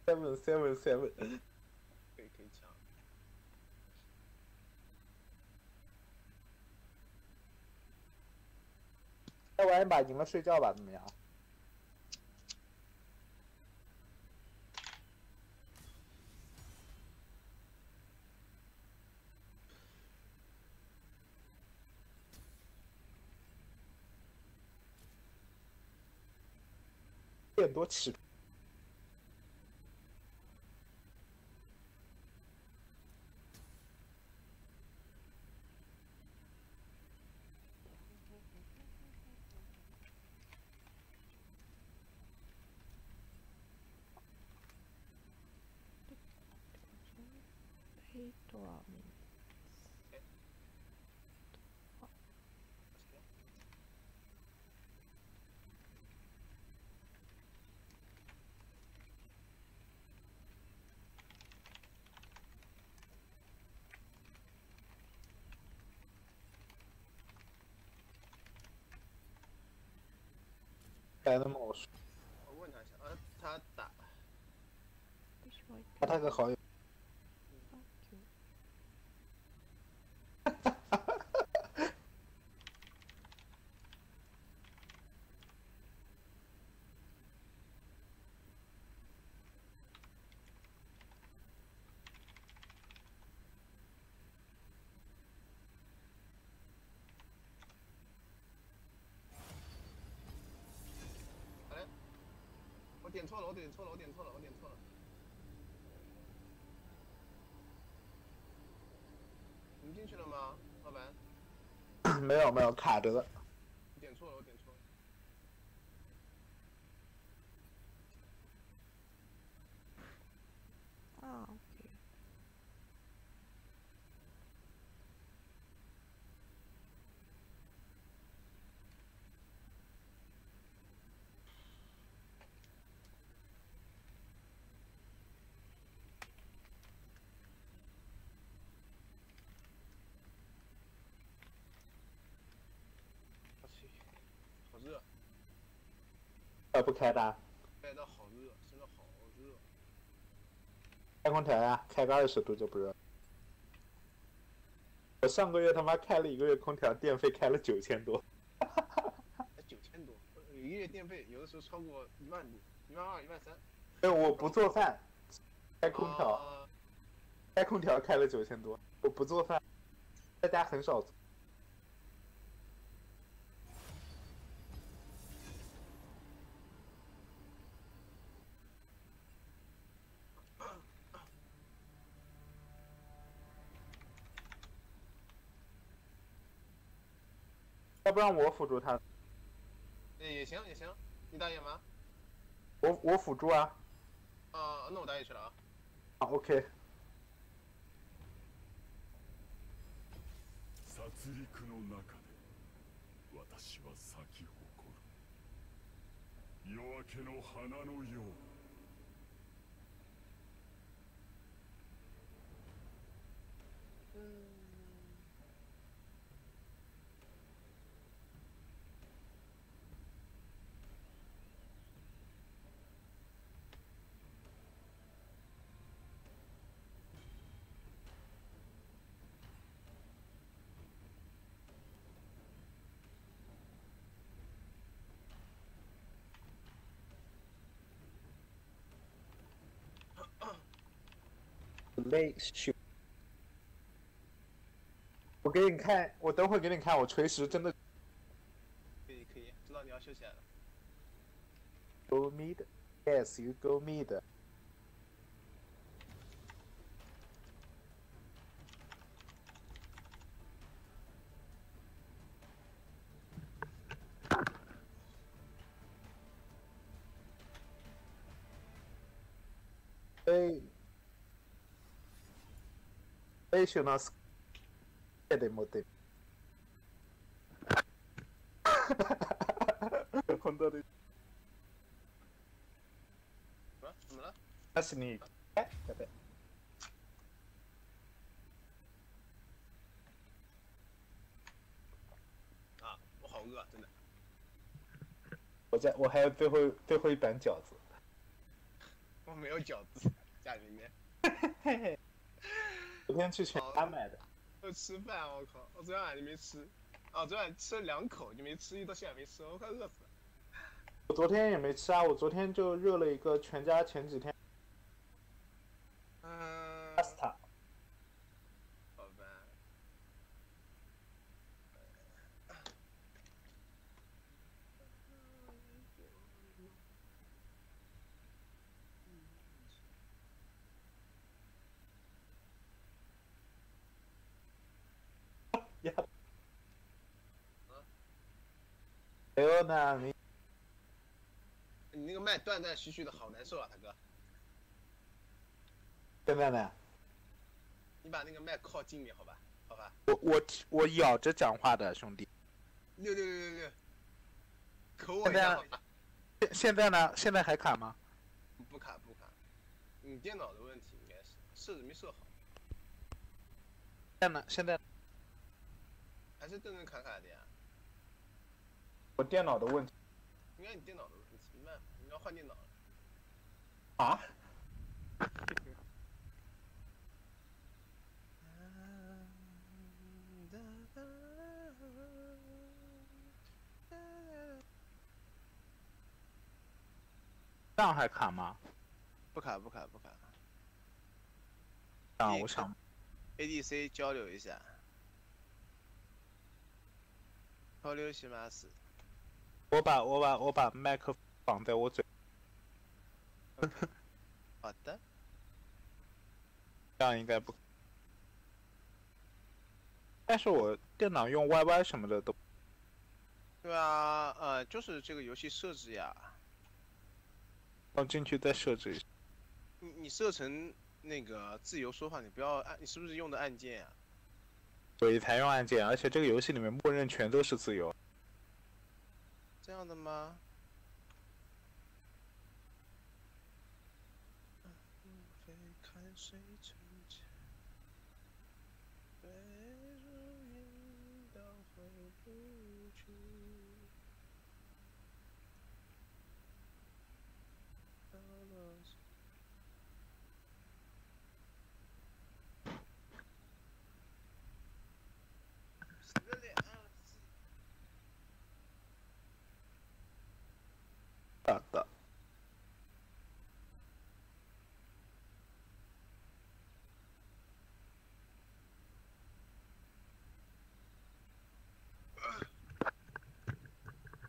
seven seven seven，可以可以抢。再玩一把赢了睡觉吧，怎么样？点多起多少名？来的魔术，我问他一下，啊，他打加他个好友。我点错了，我点错了，我点错了，我点错了。你进去了吗，老板？没有没有卡着了，我点错了，我点错了。啊，OK。我去，好热，呃不开的，开的好热，现在好热。开空调呀，开个二十度就不热。我上个月他妈开了一个月空调，电费开了九千多。才九千多，一个月电费有的时候超过一万多，一万二、一万三。哎我不做饭，开空调，啊开空调开了九千多。我不做饭，在家很少做。不让我辅助他，也也行也行，你打野吗？我我辅助啊。啊，那我打野去了啊。啊，OK。殺戮の中で私は咲き誇る夜明けの花のよう累羞。我给你看，我等会儿给你看，我锤石真的可以可以，知道你要休息了。go mid。Yes, you go mid。哎，哎，选到死，也得没得。本当的。什么？怎么了？那是你，哎，对对。啊，我好饿，真的。我在我还有最后最后一板饺子，我没有饺子，家里面。昨天去全家买的。要吃饭，我靠！我昨天晚上就没吃，啊，昨天晚上吃了两口就没吃，一到现在没吃，我快饿死了。我昨天也没吃啊，我昨天就热了一个全家前几天嗯，pasta，好吧。呀。没有呢，你你那个麦断断续续的好难受啊，大哥。现在呢？你把那个麦靠近一点，好吧？好吧。我我我咬着讲话的兄弟。六六六六六，口我现在一下好吧？现现在呢？现在还卡吗？不卡不卡，你电脑的问题应该是设置没设好，现在呢？现在还是顿顿卡卡的呀？我电脑的问题应该你电脑的问题，你慢，你要换电脑了。啊？这样还卡吗？不卡不卡不卡这样我想，ADC 交流一下。交流します。 我把我把我把麦克绑在我嘴，好的。这样应该不。但是我电脑用 YY 什么的都对啊，呃，就是这个游戏设置呀，放进去再设置一下。你你设成那个自由说话，你不要按，你是不是用的按键呀？所以才用按键，而且这个游戏里面默认全都是自由。这样的吗？非看谁成茧，被如引导回不去。到了死个脸啊！好的，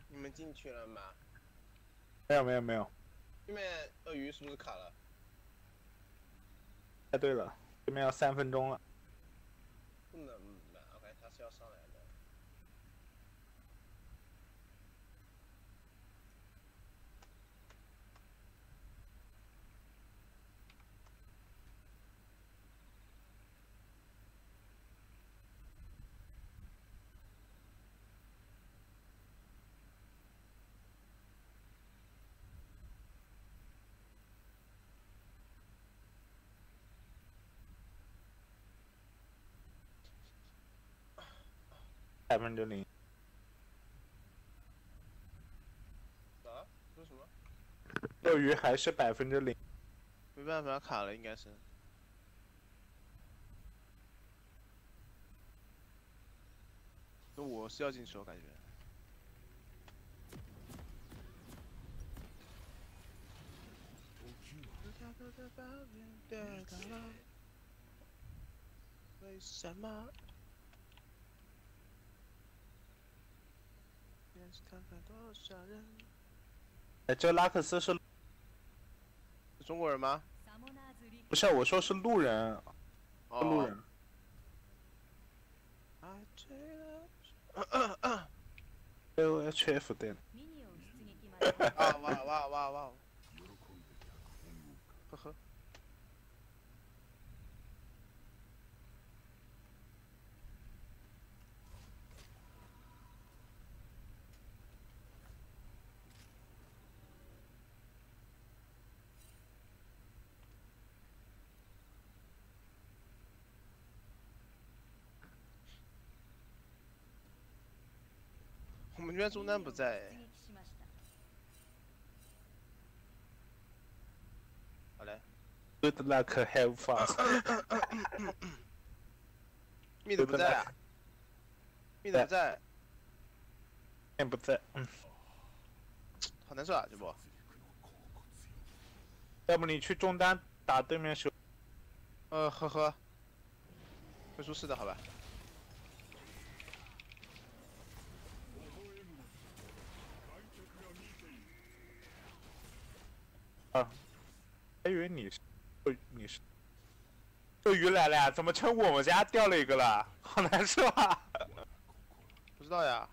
你们进去了吗？没有没有没有。对面鳄鱼是不是卡了？哎，对了，对面要三分钟了。不能吧？OK，他是要上来的。百分之零，啊？说什么？钓鱼还是百分之零。没办法，卡了应该是。那我是要进去，我感觉。为什么？也是看看多少人。哎，这拉克斯是是中国人吗？サモナーズリ不是？我说是路人，哦，路人。爱醉了。 O H F 对。ミニオン出撃まで啊哇哇哇哇！呵呵。 我们这边中单不在哎，出撃しました好嘞。 Good luck, have fun。密的不在啊，密的不在，面不在，嗯，好难受啊，这波。要不你去中单打对面手，呃，呵呵，会出事的好吧？ 还以为你是，鳄你是，鳄鱼来了呀？怎么成我们家掉了一个了？好难受啊！不知道呀。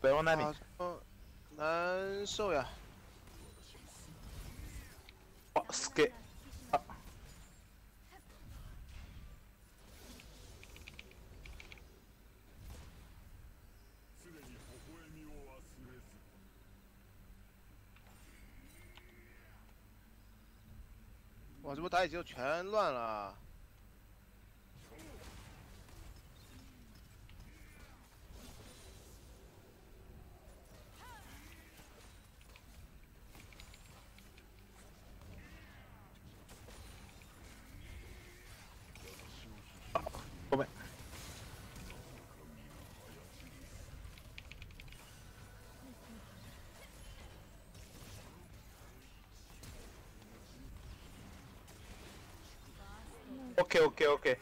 北问哪里，嗯，难受呀。哇，死给，啊！哇，这波打野就全乱了。OK OK OK。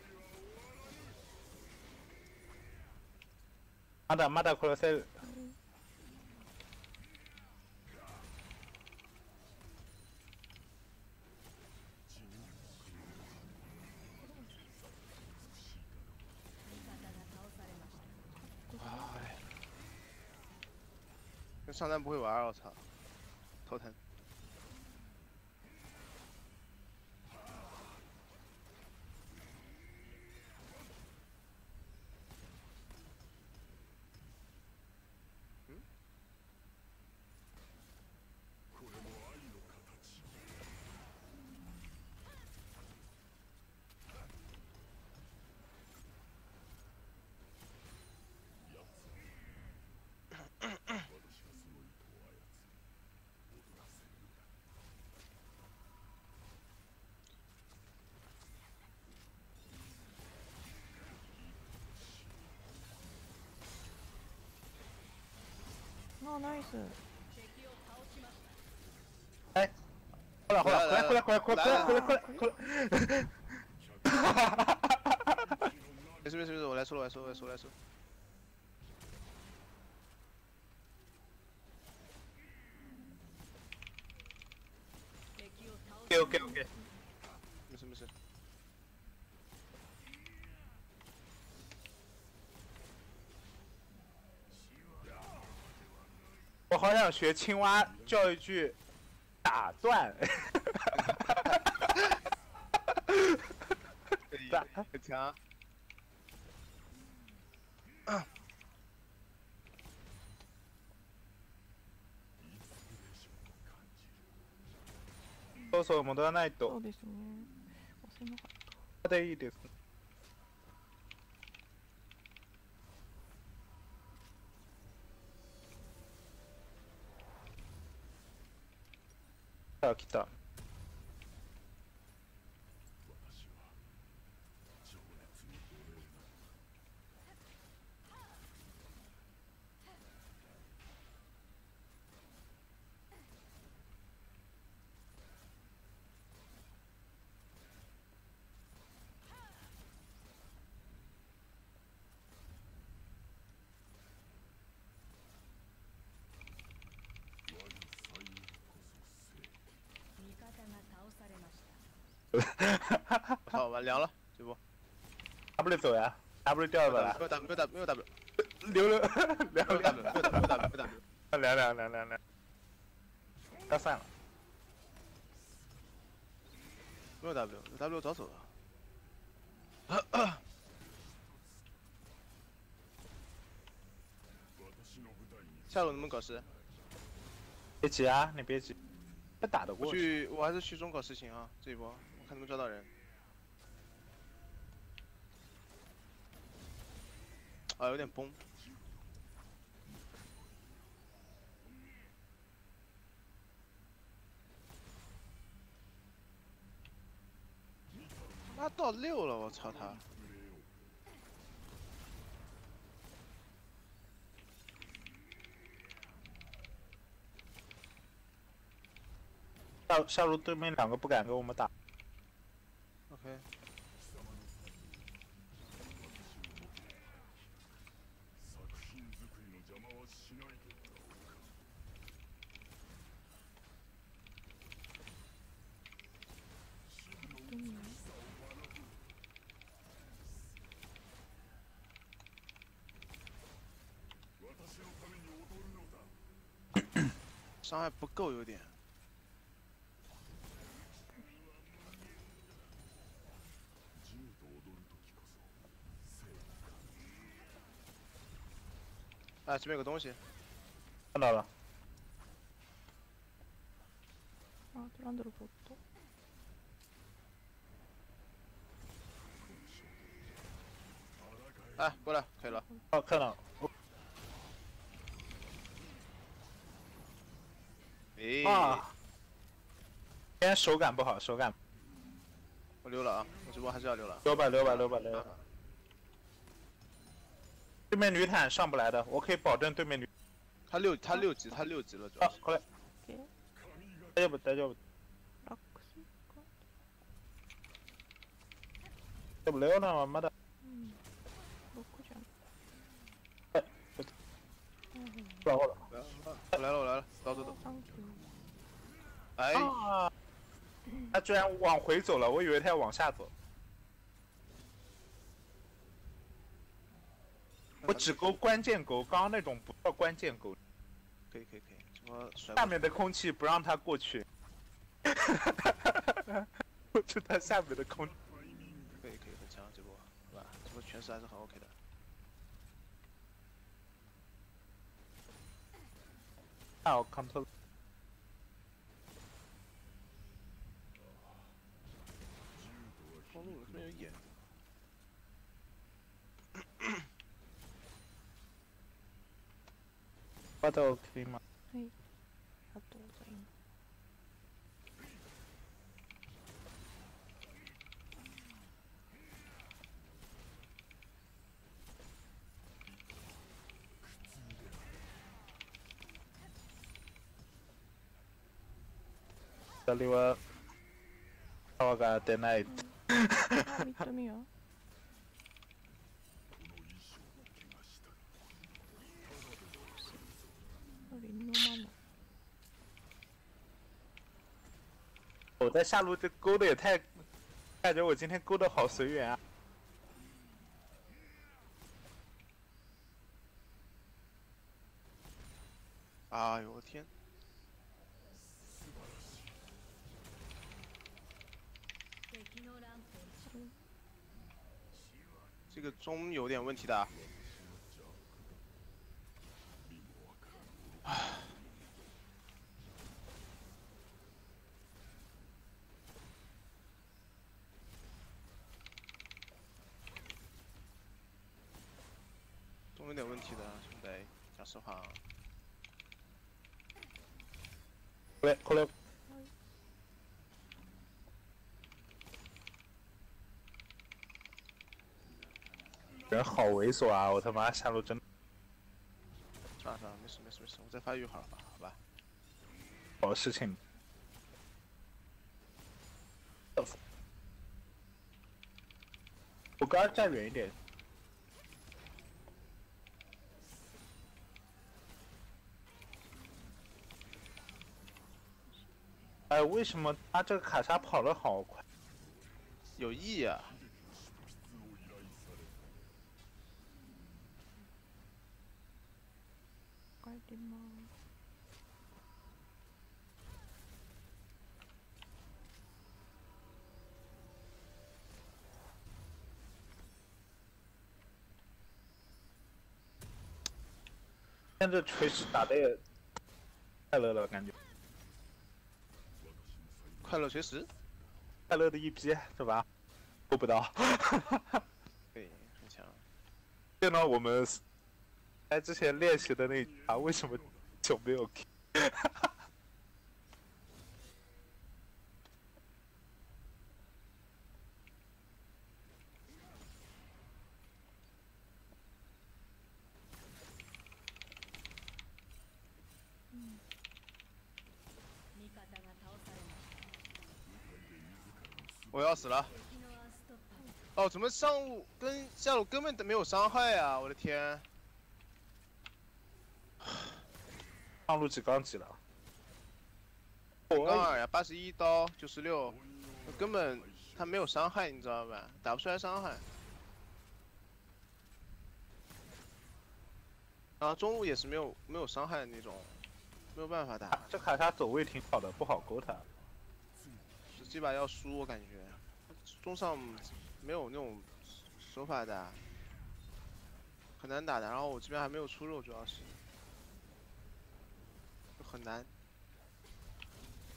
まだまだ殺せる。味方が倒されました哎，跟上单不会玩儿，我操，头疼。 あナイス敵を倒しました哎，过来过来过来过来过来过来过来过来过来！没事没事没事，我来说我来说我来说我来说。 好想学青蛙叫一句打断。可以打很强。そうそう戻らないとそう。ですね押せなかったでいいです。来 た来た。した我操，完凉了，这波。 W 走呀，W 掉了吧没？有 W 没有 W 没有 W 溜了，没有 W 没有 W 没有 W 没有 W 凉凉凉凉凉。要散了。没有 W W 早走了。私の舞台に下路能不能搞事？别急啊，你别急，他打得我过去。去，我还是去中搞事情啊！这一波，我 看能不能抓到人。啊，有点崩。妈到六了，我操他！下下路对面两个不敢跟我们打，伤害不够有点。哎，这边有个东西，看到了，啊，드란드로 보또 哎，过来，可以了。哦，看到了，诶，啊，今天手感不好，手感我溜了啊，我这波还是要溜了。溜吧溜吧溜吧溜吧。 对面女坦上不来的我可以保证对面女他六他六级他六级了就过来。要不要不要不留呢玩妈的。转过来我来了我来了走走走哎。他居然往回走了我以为他要往下走。我只勾关键勾，刚刚那种不叫关键勾，可以可以可以，什么下面的空气不让它过去。我就他下面的空气。可以可以很强这波，是吧？这波全势还是很 OK 的。啊，我看错了。公路这边有 バターを切ります。はい。ありがとうございます。二人は泡が当てない。認めよう。我在下路这勾的也太，感觉我今天勾的好随缘啊！哎呦我天，这个钟有点问题的。钟有点问题的，兄弟，讲实话啊。过来，过来。人好猥琐啊！我他妈下路真算了算了，没事没事没事，我再发育一会儿吧，好吧。好事情。我刚刚站远一点。哎，为什么他这个卡莎跑得好快？有意义啊！现在锤石打的也快乐了，感觉。快乐随时，快乐的一批是吧？够不到。可以很强。见到我们在之前练习的那一把，为什么就没有 Q？死了！敵のアンストッパー哦，怎么上路跟下路根本都没有伤害啊！我的天，上路几杠几了？刚二呀，八十一刀九十六，根本他没有伤害，你知道吧？打不出来伤害。然后中路也是没有没有伤害的那种， 没有办法打，这卡莎走位挺好的，不好勾他。这这把要输，我感觉 中上没有那种手法打，很难打的。然后我这边还没有出肉，主要是就很难。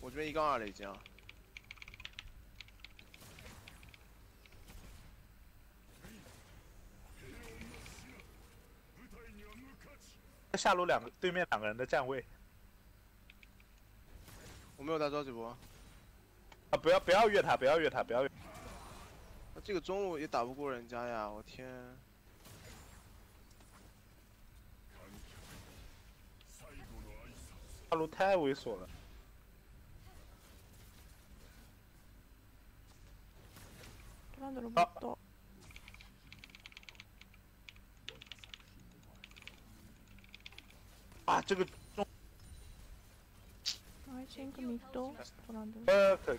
我这边一杠二了已经，下路两个对面两个人的站位我没有大招这波。啊，不要不要越塔，不要越塔，不要越。那这个中路也打不过人家呀！我天，下路太猥琐了。トランドロボット。啊，这个中 I think ミッドトランドロ。呃可以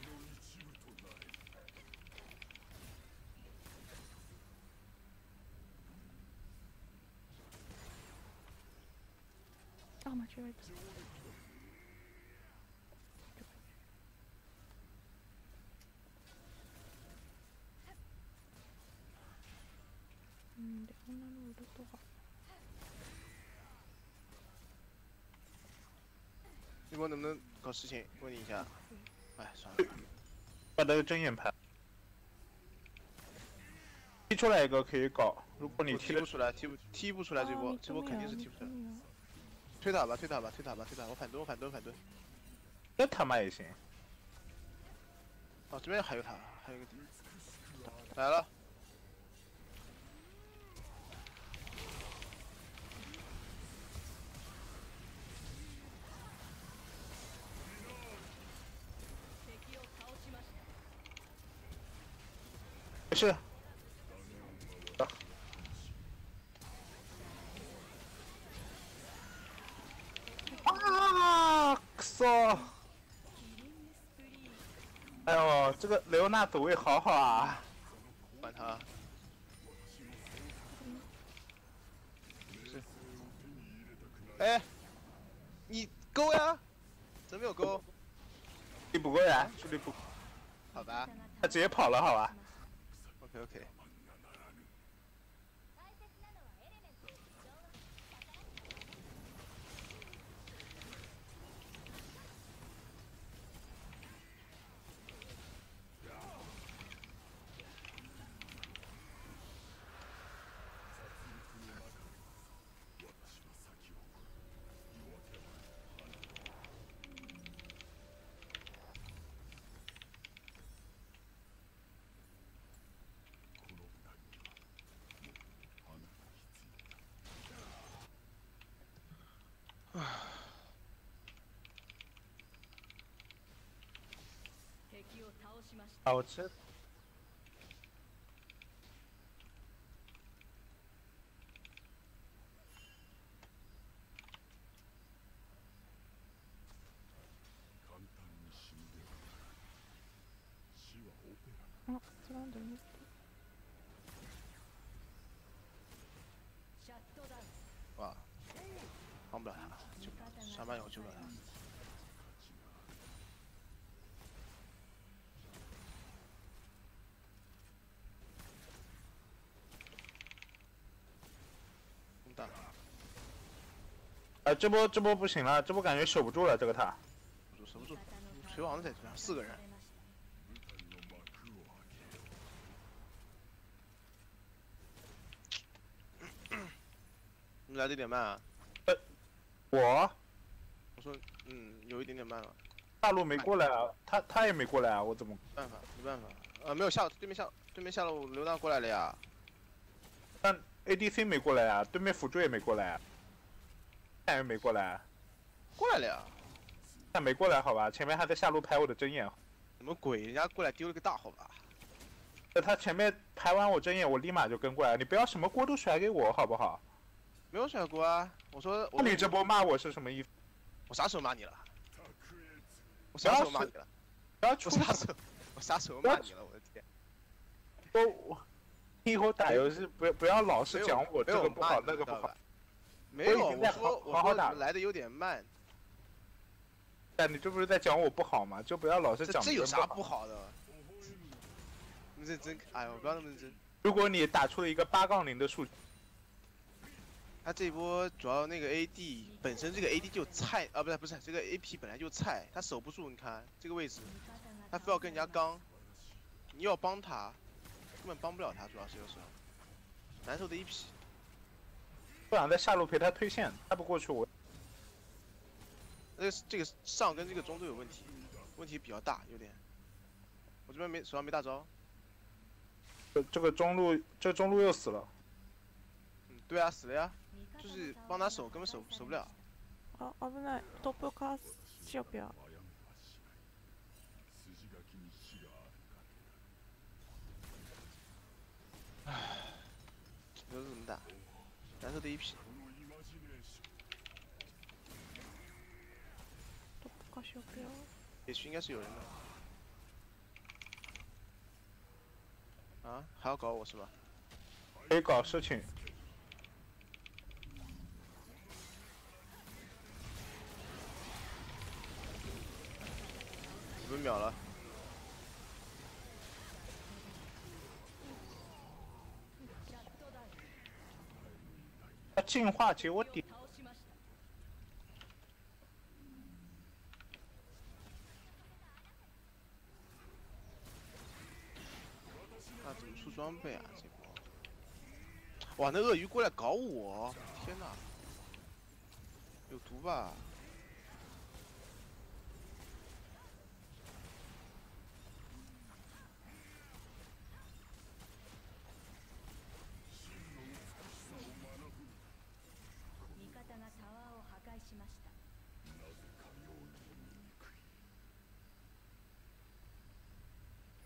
うですね。あ、間違えた。うん、で、女のウルトが。一波能不能搞事情？问你一下。哎，算了，把那个睁眼盘踢出来一个可以搞，如果你踢的我踢不出来，踢不踢不出来这波，这波肯定是踢不出来。 推塔吧，推塔吧，推塔吧，推塔！我反蹲，我反蹲，反蹲。这他妈也行。哦，这边还有塔，还有一个敌来了。敵を倒しました没事。 个雷欧娜走位好好啊！管他。是。哎，你勾呀？怎么没有勾？你不过来，兄弟不，好吧他直接跑了，好吧？，OK OK。 しました啊，我这あ、トランドロボット。シャットダウン哇，帮 啊，这波这波不行了，这波感觉守不住了，这个塔。守不住，锤王在这上，四个人。你来的有点慢啊！呃我我说，嗯，有一点点慢了，大陆没过来啊，他他也没过来啊，我怎么？没办法，没办法。呃，没有下，对面下，对面下路流浪过来了呀。但 ADC 没过来啊，对面辅助也没过来啊，看也没过来啊。过来了呀。他没过来好吧？前面还在下路拍我的针眼，什么鬼？人家过来丢了个大，好吧？呃他前面拍完我针眼，我立马就跟过来。你不要什么锅都甩给我好不好？没有甩锅啊！我说我那你这波骂我是什么意思？我啥时候骂你了？我啥时候骂你了？不要出我啥时候我啥时候骂你了？我的天！我我，你以后打游戏不要不要老是讲我这个不好那个不好。没有，我好好好打来的有点慢，但你这不是在讲我不好吗？就不要老是讲这这有。啥不好的？你认真，哎呦，不要那么认真。如果你打出了一个八杠零的数据，他这一波主要那个 AD 本身这个 AD 就菜啊，不是不是这个 AP 本来就菜，他守不住，你看这个位置，他非要跟人家刚，你要帮他，根本帮不了他，主要是有时候难受的一批。不想在下路陪他推线，他不过去我那个这个上跟这个中都有问题，问题比较大，有点。我这边没手上没大招，这这个中路这中路又死了。嗯，对啊，死了呀，就是帮他守，根本守守不了。あ危ないトップカーしよう ある流这么大，难受的一批。このイマジネーショントップカーしようぴゃ野区应该是有人的。啊，还要搞我是吧？可以搞事情，几分秒了？ 他进化结我点。倒しました那怎么出装备啊？这波！哇，那鳄鱼过来搞我！天哪，有毒吧？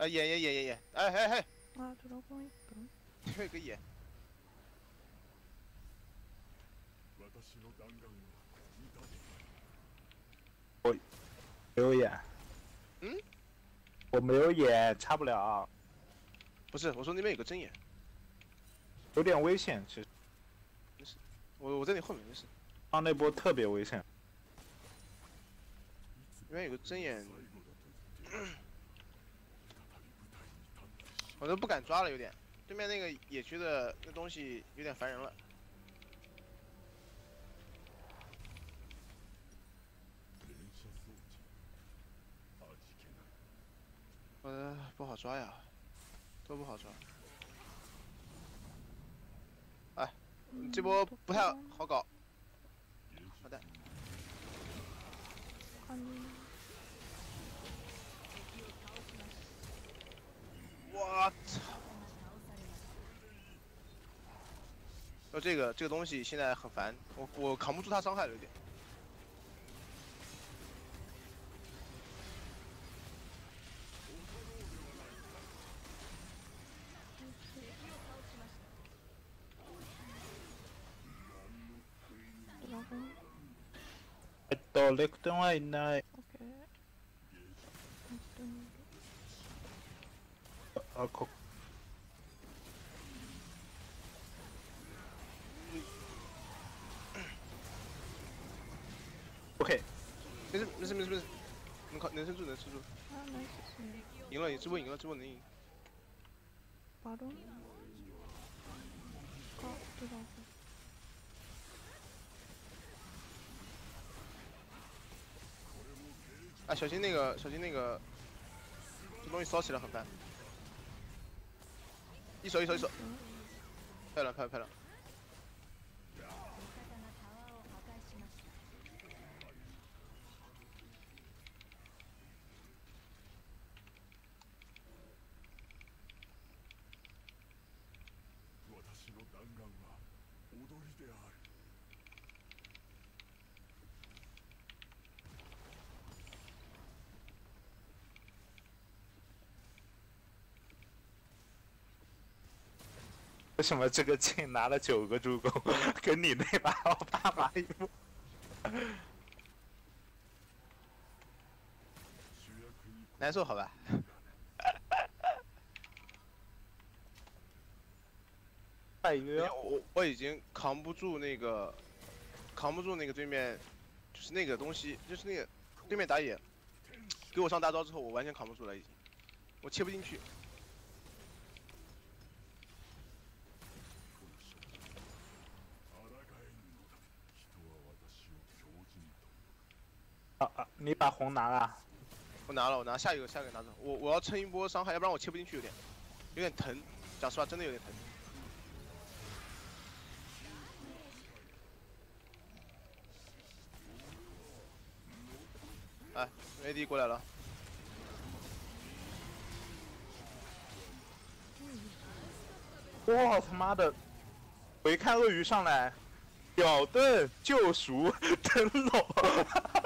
啊，野野野野野！哎嘿嘿，あドラゴン1分这有个野！私の弾丸は見たで没有眼。嗯？我没有眼，插不了，不是，我说那边有个针眼，有点危险。其实我我在你后面没事。刚那波特别危险。那边有个针眼， 我都不敢抓了，有点。对面那个野区的那东西有点烦人了。連射装置味気ない呃，不好抓呀，都不好抓。哎，这波不太好搞。好的，我操！呃，这个这个东西现在很烦，我我扛不住他伤害了有点。ドラゴンえっとレクトンはいない。 あこ。OK，没事没事没事没事，能扛能撑住能撑住，あナイスですね赢了这波赢了这波能赢。バロンかドラゴン哎，小心那个小心那个，这东西烧起来很烦。 一手一手一手，漂亮漂亮漂亮。为什么这个镜拿了九个助攻，跟你那把奥巴马一模？难受好吧？太约我我已经扛不住那个，扛不住那个对面，就是那个东西，就是那个对面打野，给我上大招之后，我完全扛不住了，已经，我切不进去。啊啊！你把红拿了，我拿了，我拿下一个，下一个拿走。我我要蹭一波伤害，要不然我切不进去，有点，有点疼。讲实话，真的有点疼。哎，AD 过来了，哇他妈的！我一看鳄鱼上来，咬盾救赎灯笼，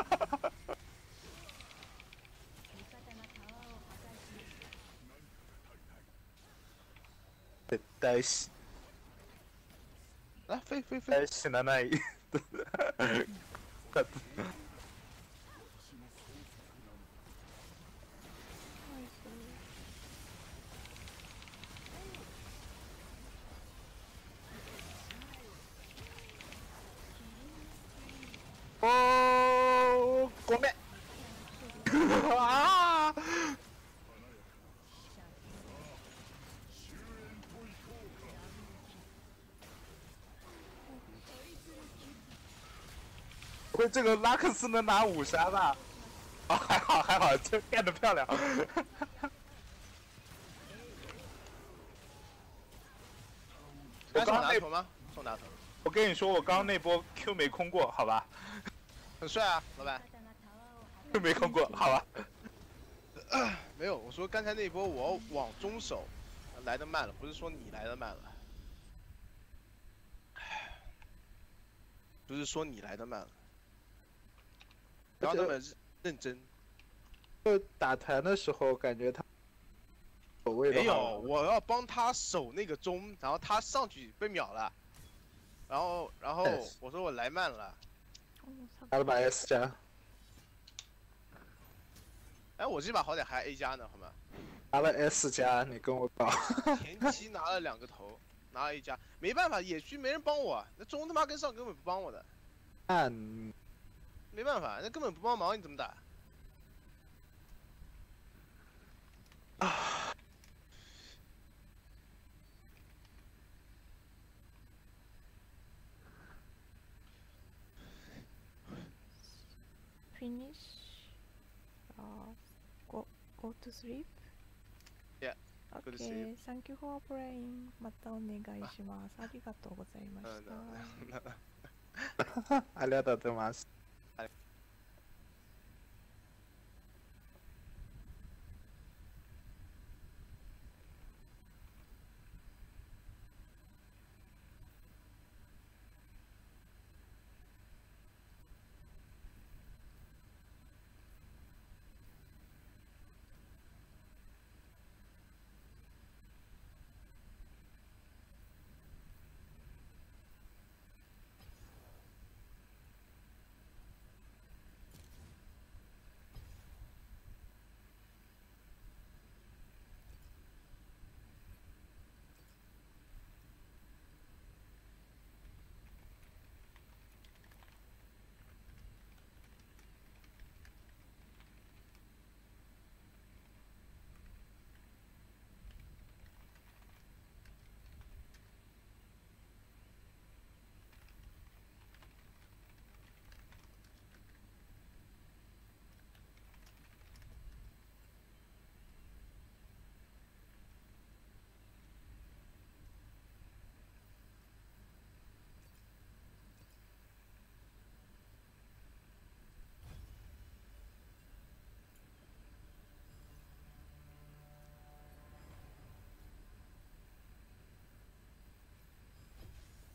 絶対しあフェイフェイフェイ死なない Oh! 会这个拉克斯能拿五杀吧？哦，还好还好，这干得漂亮。我来刚刚那送拿头吗？送拿头，我跟你说，我刚刚那波 Q 没空过，好吧很帅啊，老板。味方がタワーを破？Q 没空过，好吧？没有，我说刚才那一波我要往中守，来的慢了，不是说你来的慢了，唉不是说你来的慢了， 然后他们认认真，就打团的时候感觉他守卫没有，我要帮他守那个中，然后他上去被秒了，然后然后哎我说我来慢了，拿了把 S 加，哎，我这把好歹还 A 加呢，好吗？拿了 S 加，你跟我搞。前期拿了两个头，拿了 A 加，没办法，野区没人帮我，那中他妈跟上根本不帮我的，那没办法，那根本不帮忙，你怎么打？フィニッシュ、uh, go, go to sleep? Yeah, go to Okay, thank you for playing. またお願いします。ありがとうございま嗯した。ありがとうございます。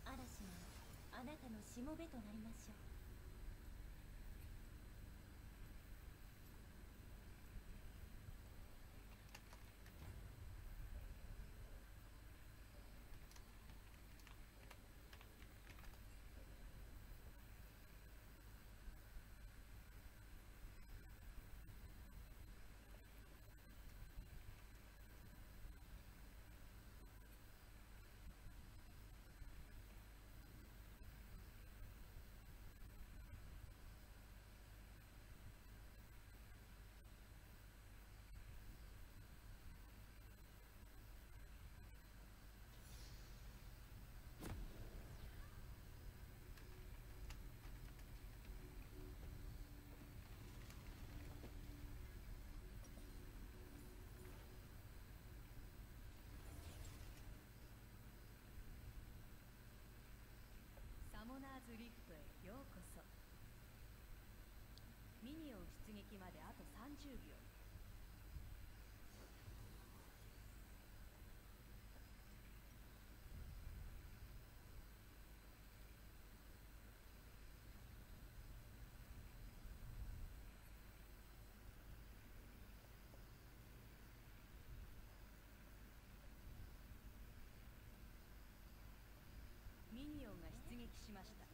嵐があなたのしもべとなりましょう。オーナーズリフトへようこそ。ミニオン出撃まであと30秒。しました。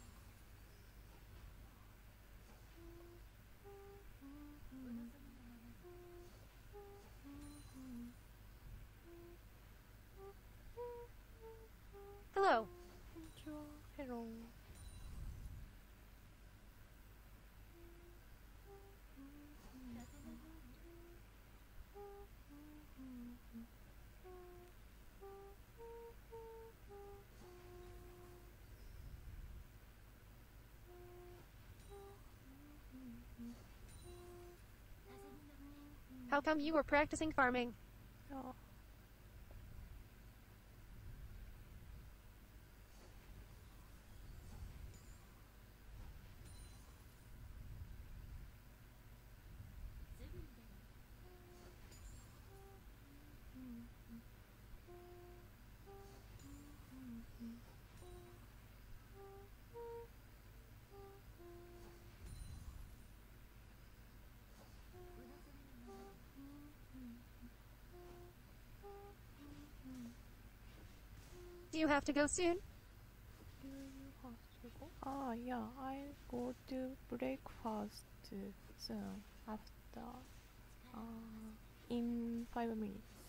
Hello. Hello. Mm-hmm. How come you were practicing farming? あ have to go soon? Ah, yeah, I'll go to breakfast soon after. Uh, in five minutes.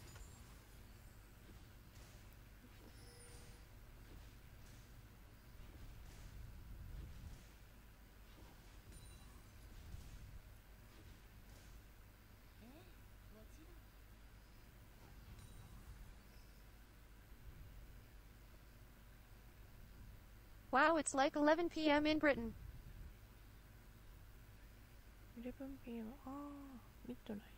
Wow, it's like 11 p.m. in Britain. 11 p.m. Ah, midnight.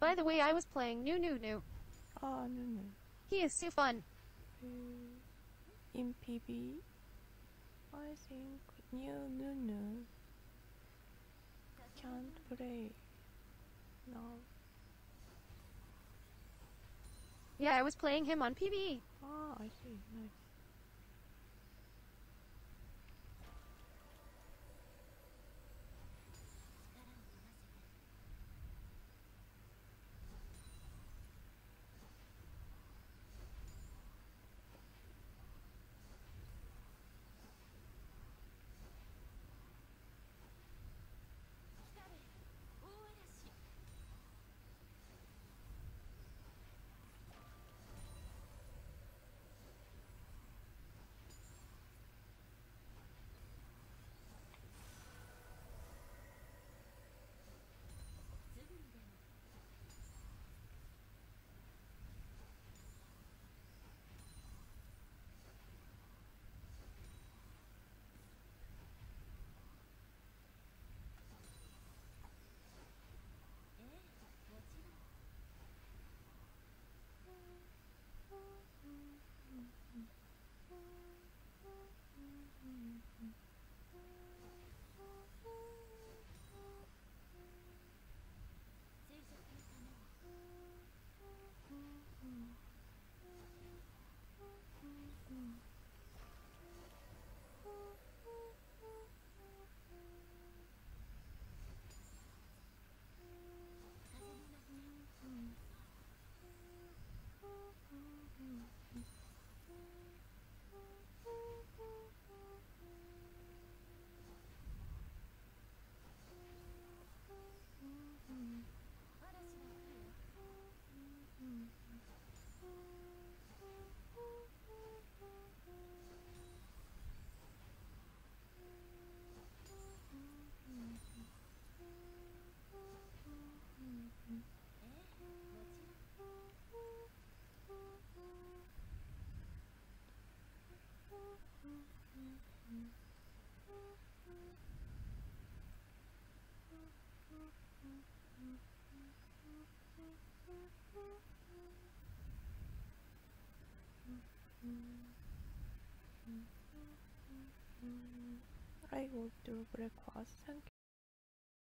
By the way, I was playing New New New. Ah, New New. He is so fun. Uh, in PB, I think new Nunu can't play now. Yeah, I was playing him on PB. Ah, I see. Nice. Mm-hmm. I go to breakfast. Thank